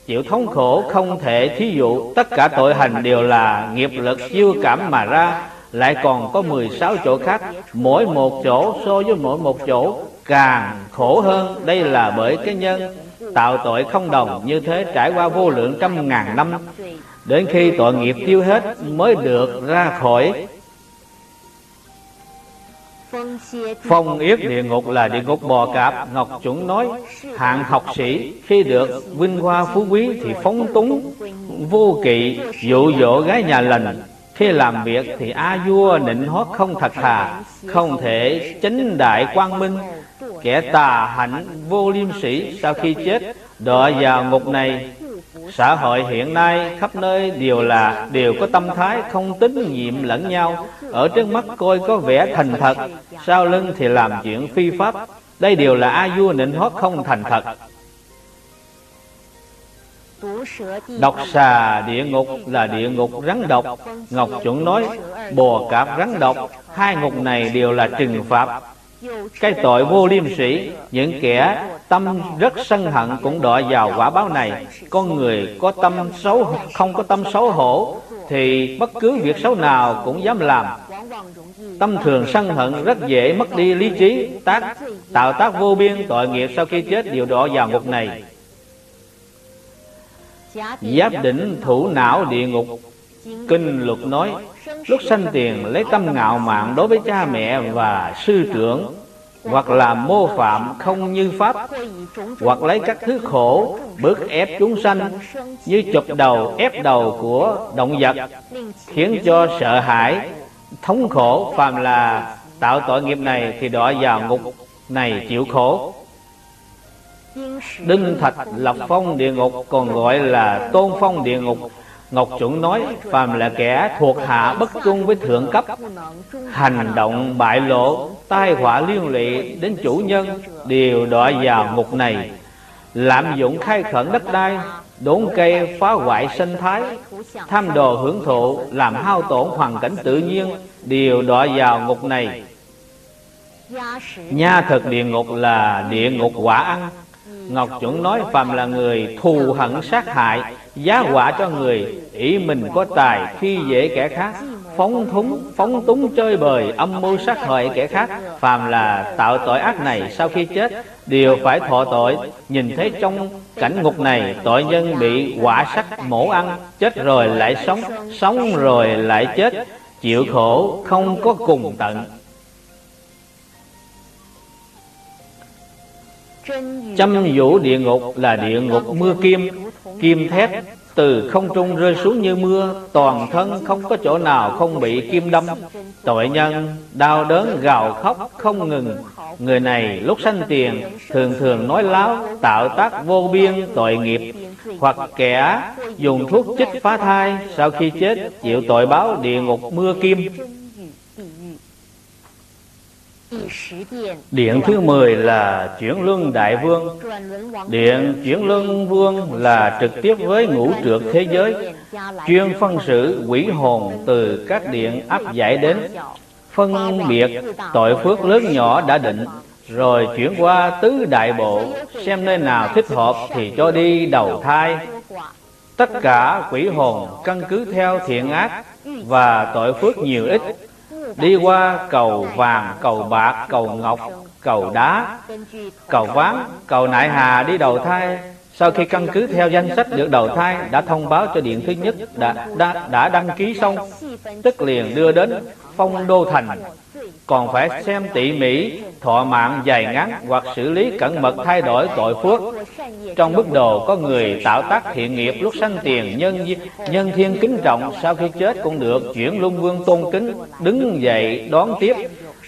chịu thống khổ không thể thí dụ, tất cả tội hành đều là nghiệp lực chiêu cảm mà ra, lại còn có 16 chỗ khác, mỗi một chỗ so với mỗi một chỗ, càng khổ hơn. Đây là bởi cái nhân, tạo tội không đồng như thế trải qua vô lượng trăm ngàn năm, đến khi tội nghiệp tiêu hết mới được ra khỏi. Phong yết địa ngục là địa ngục bò cạp. Ngọc chuẩn nói Hạng học sĩ khi được vinh hoa phú quý Thì phóng túng vô kỵ dụ dỗ gái nhà lành. Khi làm việc thì a vua nịnh hót không thật thà Không thể chánh đại quang minh. Kẻ tà hạnh vô liêm sĩ Sau khi chết đọa vào ngục này xã hội hiện nay khắp nơi đều là, đều có tâm thái không tín nhiệm lẫn nhau. Ở trước mắt coi có vẻ thành thật. Sau lưng thì làm chuyện phi pháp. Đây đều là a vua nịnh hót không thành thật. Độc xà địa ngục là địa ngục rắn độc. Ngọc chuẩn nói Bò cạp rắn độc. Hai ngục này đều là trừng phạt cái tội vô liêm sĩ những kẻ tâm rất sân hận cũng đọa vào quả báo này. Con người có tâm xấu, không có tâm xấu hổ, thì bất cứ việc xấu nào cũng dám làm. Tâm thường sân hận rất dễ mất đi lý trí, tác, tạo tác vô biên, tội nghiệp sau khi chết đều đọa vào ngục này. Giáp đỉnh thủ não địa ngục kinh luật nói, lúc sanh tiền, lấy tâm ngạo mạn đối với cha mẹ và sư trưởng, hoặc là mô phạm không như pháp, hoặc lấy các thứ khổ, bức ép chúng sanh, như chụp đầu, ép đầu của động vật, khiến cho sợ hãi, thống khổ, phàm là tạo tội nghiệp này thì đọa vào ngục này chịu khổ. Đinh thạch lập phong địa ngục còn gọi là tôn phong địa ngục Ngọc Chuẩn nói, phàm là kẻ thuộc hạ bất trung với thượng cấp, Hành động bại lộ, Tai họa liên lụy đến chủ nhân, Đều đọa vào ngục này. Lạm dụng khai khẩn đất đai, Đốn cây phá hoại sinh thái, Tham đồ hưởng thụ, Làm hao tổn hoàn cảnh tự nhiên, Đều đọa vào ngục này. Nha thực địa ngục là địa ngục quả ăn Ngọc Chuẩn nói phàm là người thù hận sát hại Giá họa cho người Ý mình có tài khi dễ kẻ khác. Phóng thúng, phóng túng chơi bời Âm mưu sát hại kẻ khác. Phàm là tạo tội ác này Sau khi chết đều phải thọ tội. Nhìn thấy trong cảnh ngục này Tội nhân bị quả sắc mổ ăn Chết rồi lại sống Sống rồi lại chết. Chịu khổ không có cùng tận. Châm vũ địa ngục là địa ngục mưa kim. Kim thép từ không trung rơi xuống như mưa, Toàn thân không có chỗ nào không bị kim đâm. Tội nhân đau đớn gào khóc không ngừng. Người này lúc sanh tiền, thường thường nói láo, Tạo tác vô biên, tội nghiệp. Hoặc kẻ dùng thuốc chích phá thai, Sau khi chết chịu tội báo địa ngục mưa kim. Điện thứ 10 là chuyển luân đại vương. Điện chuyển luân vương là trực tiếp với ngũ trượt thế giới. Chuyên phân xử quỷ hồn từ các điện áp giải đến. Phân biệt tội phước lớn nhỏ đã định Rồi chuyển qua tứ đại bộ. Xem nơi nào thích hợp thì cho đi đầu thai. Tất cả quỷ hồn căn cứ theo thiện ác Và tội phước nhiều ít đi qua cầu vàng cầu bạc cầu ngọc cầu đá cầu ván cầu nại hà đi đầu thai. Sau khi căn cứ theo danh sách được đầu thai đã thông báo cho điện thứ nhất đã đã, đã đăng ký xong tức liền đưa đến phong đô thành còn phải xem tỉ mỉ, thọ mạng dài ngắn hoặc xử lý cẩn mật thay đổi tội phước. Trong bức đồ có người tạo tác thiện nghiệp lúc sanh tiền, nhân nhân thiên kính trọng, sau khi chết cũng được chuyển luân vương tôn kính, đứng dậy đón tiếp.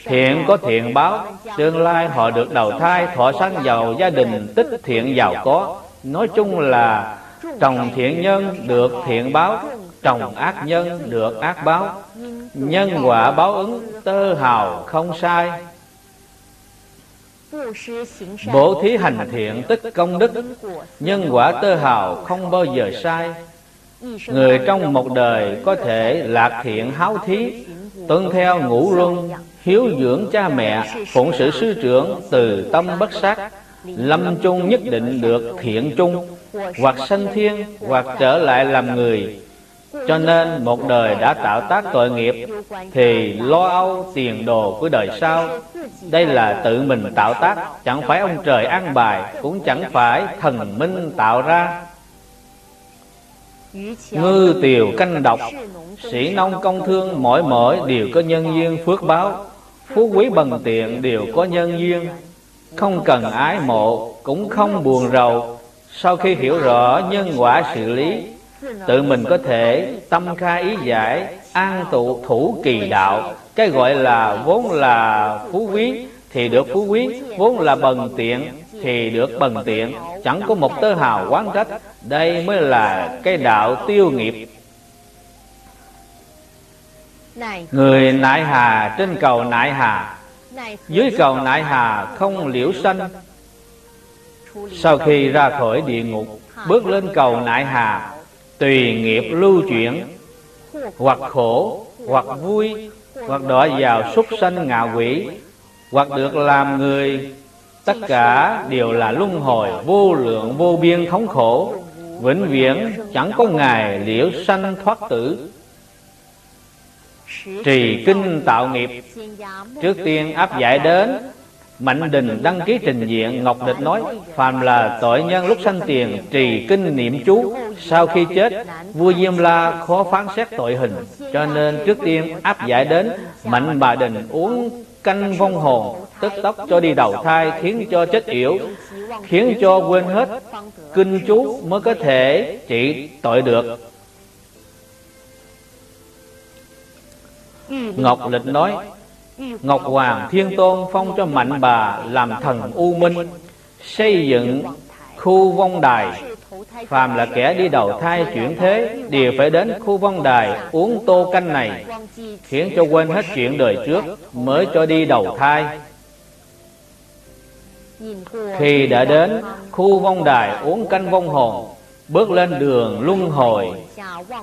Thiện có thiện báo, tương lai họ được đầu thai, thọ sanh giàu, gia đình tích thiện giàu có. Nói chung là trồng thiện nhân được thiện báo trồng ác nhân được ác báo. Nhân quả báo ứng, tơ hào không sai. Bố thí hành thiện tích công đức. Nhân quả tơ hào không bao giờ sai. Người trong một đời có thể lạc thiện háo thí, tuân theo ngũ luân, hiếu dưỡng cha mẹ, phụng sự sư trưởng từ tâm bất sát, lâm chung nhất định được thiện chung, hoặc sanh thiên, hoặc trở lại làm người cho nên một đời đã tạo tác tội nghiệp, Thì lo âu tiền đồ của đời sau. Đây là tự mình tạo tác, Chẳng phải ông trời an bài, Cũng chẳng phải thần minh tạo ra. Ngư tiều canh độc, Sĩ nông công thương mỗi mỗi đều có nhân duyên phước báo. Phú quý bần tiện đều có nhân duyên. Không cần ái mộ, Cũng không buồn rầu. Sau khi hiểu rõ nhân quả xử lý tự mình có thể tâm khai ý giải, an tụ thủ kỳ đạo. Cái gọi là vốn là phú quý thì được phú quý, vốn là bần tiện thì được bần tiện. Chẳng có một tơ hào quán trách, đây mới là cái đạo tiêu nghiệp. Người nại hà, trên cầu nại hà. Dưới cầu nại hà không liễu sanh. Sau khi ra khỏi địa ngục, bước lên cầu nại hà tùy nghiệp lưu chuyển, hoặc khổ, hoặc vui, hoặc đọa vào súc sanh ngạ quỷ, hoặc được làm người. Tất cả đều là luân hồi vô lượng vô biên thống khổ, vĩnh viễn chẳng có ngày liễu sanh thoát tử. Trì kinh tạo nghiệp, trước tiên áp giải đến Mạnh Đình đăng ký trình diện Ngọc Địch nói Phàm là tội nhân lúc sanh tiền Trì kinh niệm chú. Sau khi chết Vua Diêm La khó phán xét tội hình. Cho nên trước tiên áp giải đến Mạnh Bà Đình uống canh vong hồn Tức tốc cho đi đầu thai Khiến cho chết yểu Khiến cho quên hết Kinh chú mới có thể trị tội được. Ngọc Lịch nói Ngọc Hoàng Thiên Tôn phong cho Mạnh Bà làm thần U Minh, Xây dựng khu vong đài. Phàm là kẻ đi đầu thai chuyển thế, Đều phải đến khu vong đài uống tô canh này, Khiến cho quên hết chuyện đời trước Mới cho đi đầu thai. Khi đã đến khu vong đài uống canh vong hồn, Bước lên đường luân hồi,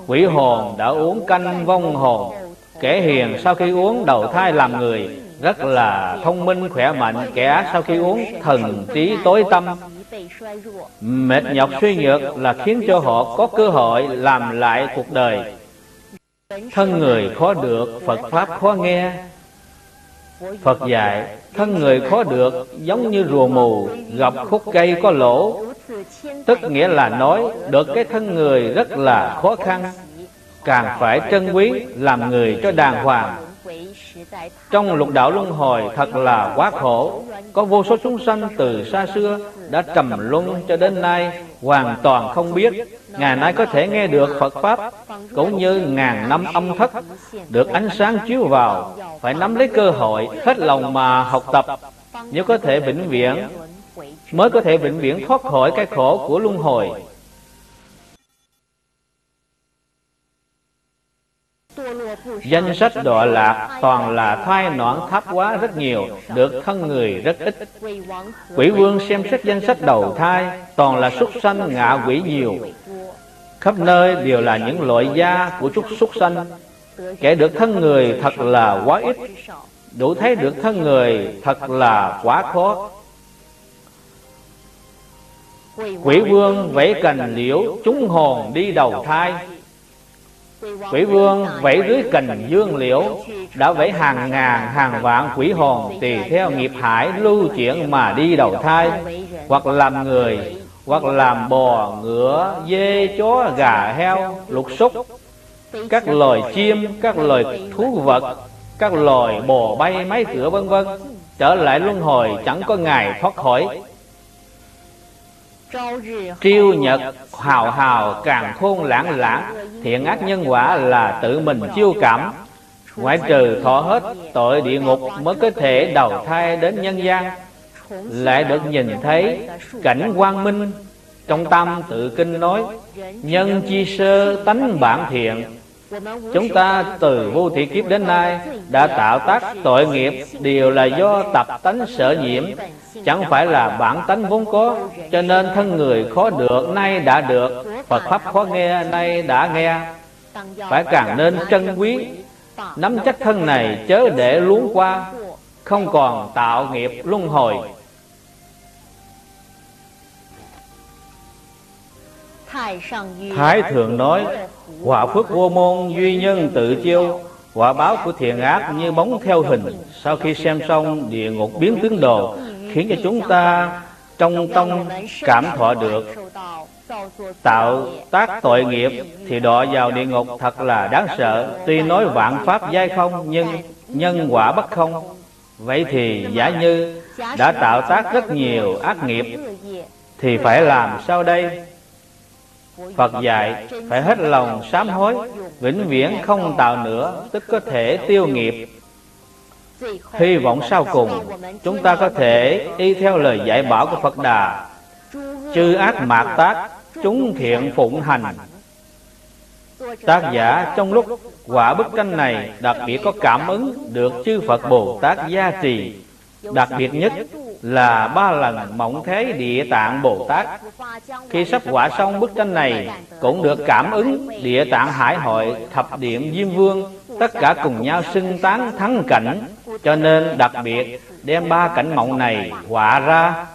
Quỷ hồn đã uống canh vong hồn. Kẻ hiền sau khi uống đầu thai làm người Rất là thông minh khỏe mạnh. Kẻ sau khi uống thần trí tối tâm. Mệt nhọc suy nhược là khiến cho họ có cơ hội làm lại cuộc đời. Thân người khó được, Phật Pháp khó nghe. Phật dạy, thân người khó được giống như rùa mù Gặp khúc cây có lỗ. Tức nghĩa là nói được cái thân người rất là khó khăn càng phải trân quý, làm người cho đàng hoàng. Trong lục đạo luân hồi thật là quá khổ. Có vô số chúng sanh từ xa xưa đã trầm luân cho đến nay, hoàn toàn không biết ngày nay có thể nghe được phật pháp, cũng như ngàn năm âm thất được ánh sáng chiếu vào. Phải nắm lấy cơ hội hết lòng mà học tập, nếu có thể vĩnh viễn, mới có thể vĩnh viễn thoát khỏi cái khổ của luân hồi. Danh sách đọa lạc toàn là thai nõn tháp quá rất nhiều, Được thân người rất ít. Quỷ vương xem xét danh sách đầu thai, Toàn là súc sanh ngạ quỷ nhiều. Khắp nơi đều là những loại da của chút súc sanh. Kẻ được thân người thật là quá ít. Đủ thấy được thân người thật là quá khó. Quỷ vương vẫy cành liễu, chúng hồn đi đầu thai. Quỷ vương vẫy dưới cành dương liễu Đã vẫy hàng ngàn hàng vạn quỷ hồn Tùy theo nghiệp hải lưu chuyển mà đi đầu thai Hoặc làm người Hoặc làm bò, ngựa, dê, chó, gà, heo, lục súc Các loài chim, các loài thú vật Các loài bò bay, máy cửa vân vân Trở lại luân hồi chẳng có ngày thoát khỏi Triêu nhật, hào hào, càng khôn lãng lãng, Thiện ác nhân quả là tự mình chiêu cảm. Ngoại trừ thọ hết, tội địa ngục Mới có thể đầu thai đến nhân gian. Lại được nhìn thấy cảnh quang minh, Trong tâm tự kinh nói, Nhân chi sơ tánh bản thiện Chúng ta từ vô thị kiếp đến nay đã tạo tác tội nghiệp, đều là do tập tánh sở nhiễm. Chẳng phải là bản tánh vốn có, Cho nên thân người khó được, nay đã được. Phật Pháp khó nghe, nay đã nghe. Phải càng nên trân quý, Nắm chắc thân này chớ để luống qua. Không còn tạo nghiệp luân hồi. Thái Thượng nói Quả phước vô môn duy nhân tự chiêu Quả báo của thiện ác như bóng theo hình. Sau khi xem xong địa ngục biến tướng đồ, Khiến cho chúng ta trong tâm cảm thọ được. Tạo tác tội nghiệp Thì đọa vào địa ngục thật là đáng sợ. Tuy nói vạn pháp giai không, Nhưng nhân quả bất không. Vậy thì giả như đã tạo tác rất nhiều ác nghiệp, Thì phải làm sao đây? Phật dạy, phải hết lòng sám hối, Vĩnh viễn không tạo nữa, Tức có thể tiêu nghiệp. Hy vọng sau cùng, Chúng ta có thể y theo lời dạy bảo của Phật Đà. Chư ác mạt tác, Chúng thiện phụng hành. Tác giả trong lúc quả bức tranh này Đặc biệt có cảm ứng được chư Phật Bồ Tát gia trì. Đặc biệt nhất là ba lần mộng thế địa tạng Bồ Tát. Khi sắp quả xong bức tranh này, Cũng được cảm ứng địa tạng hải hội, thập điện Diêm Vương, Tất cả cùng nhau xưng tán thắng cảnh. Cho nên đặc biệt, đem ba cảnh mộng này họa ra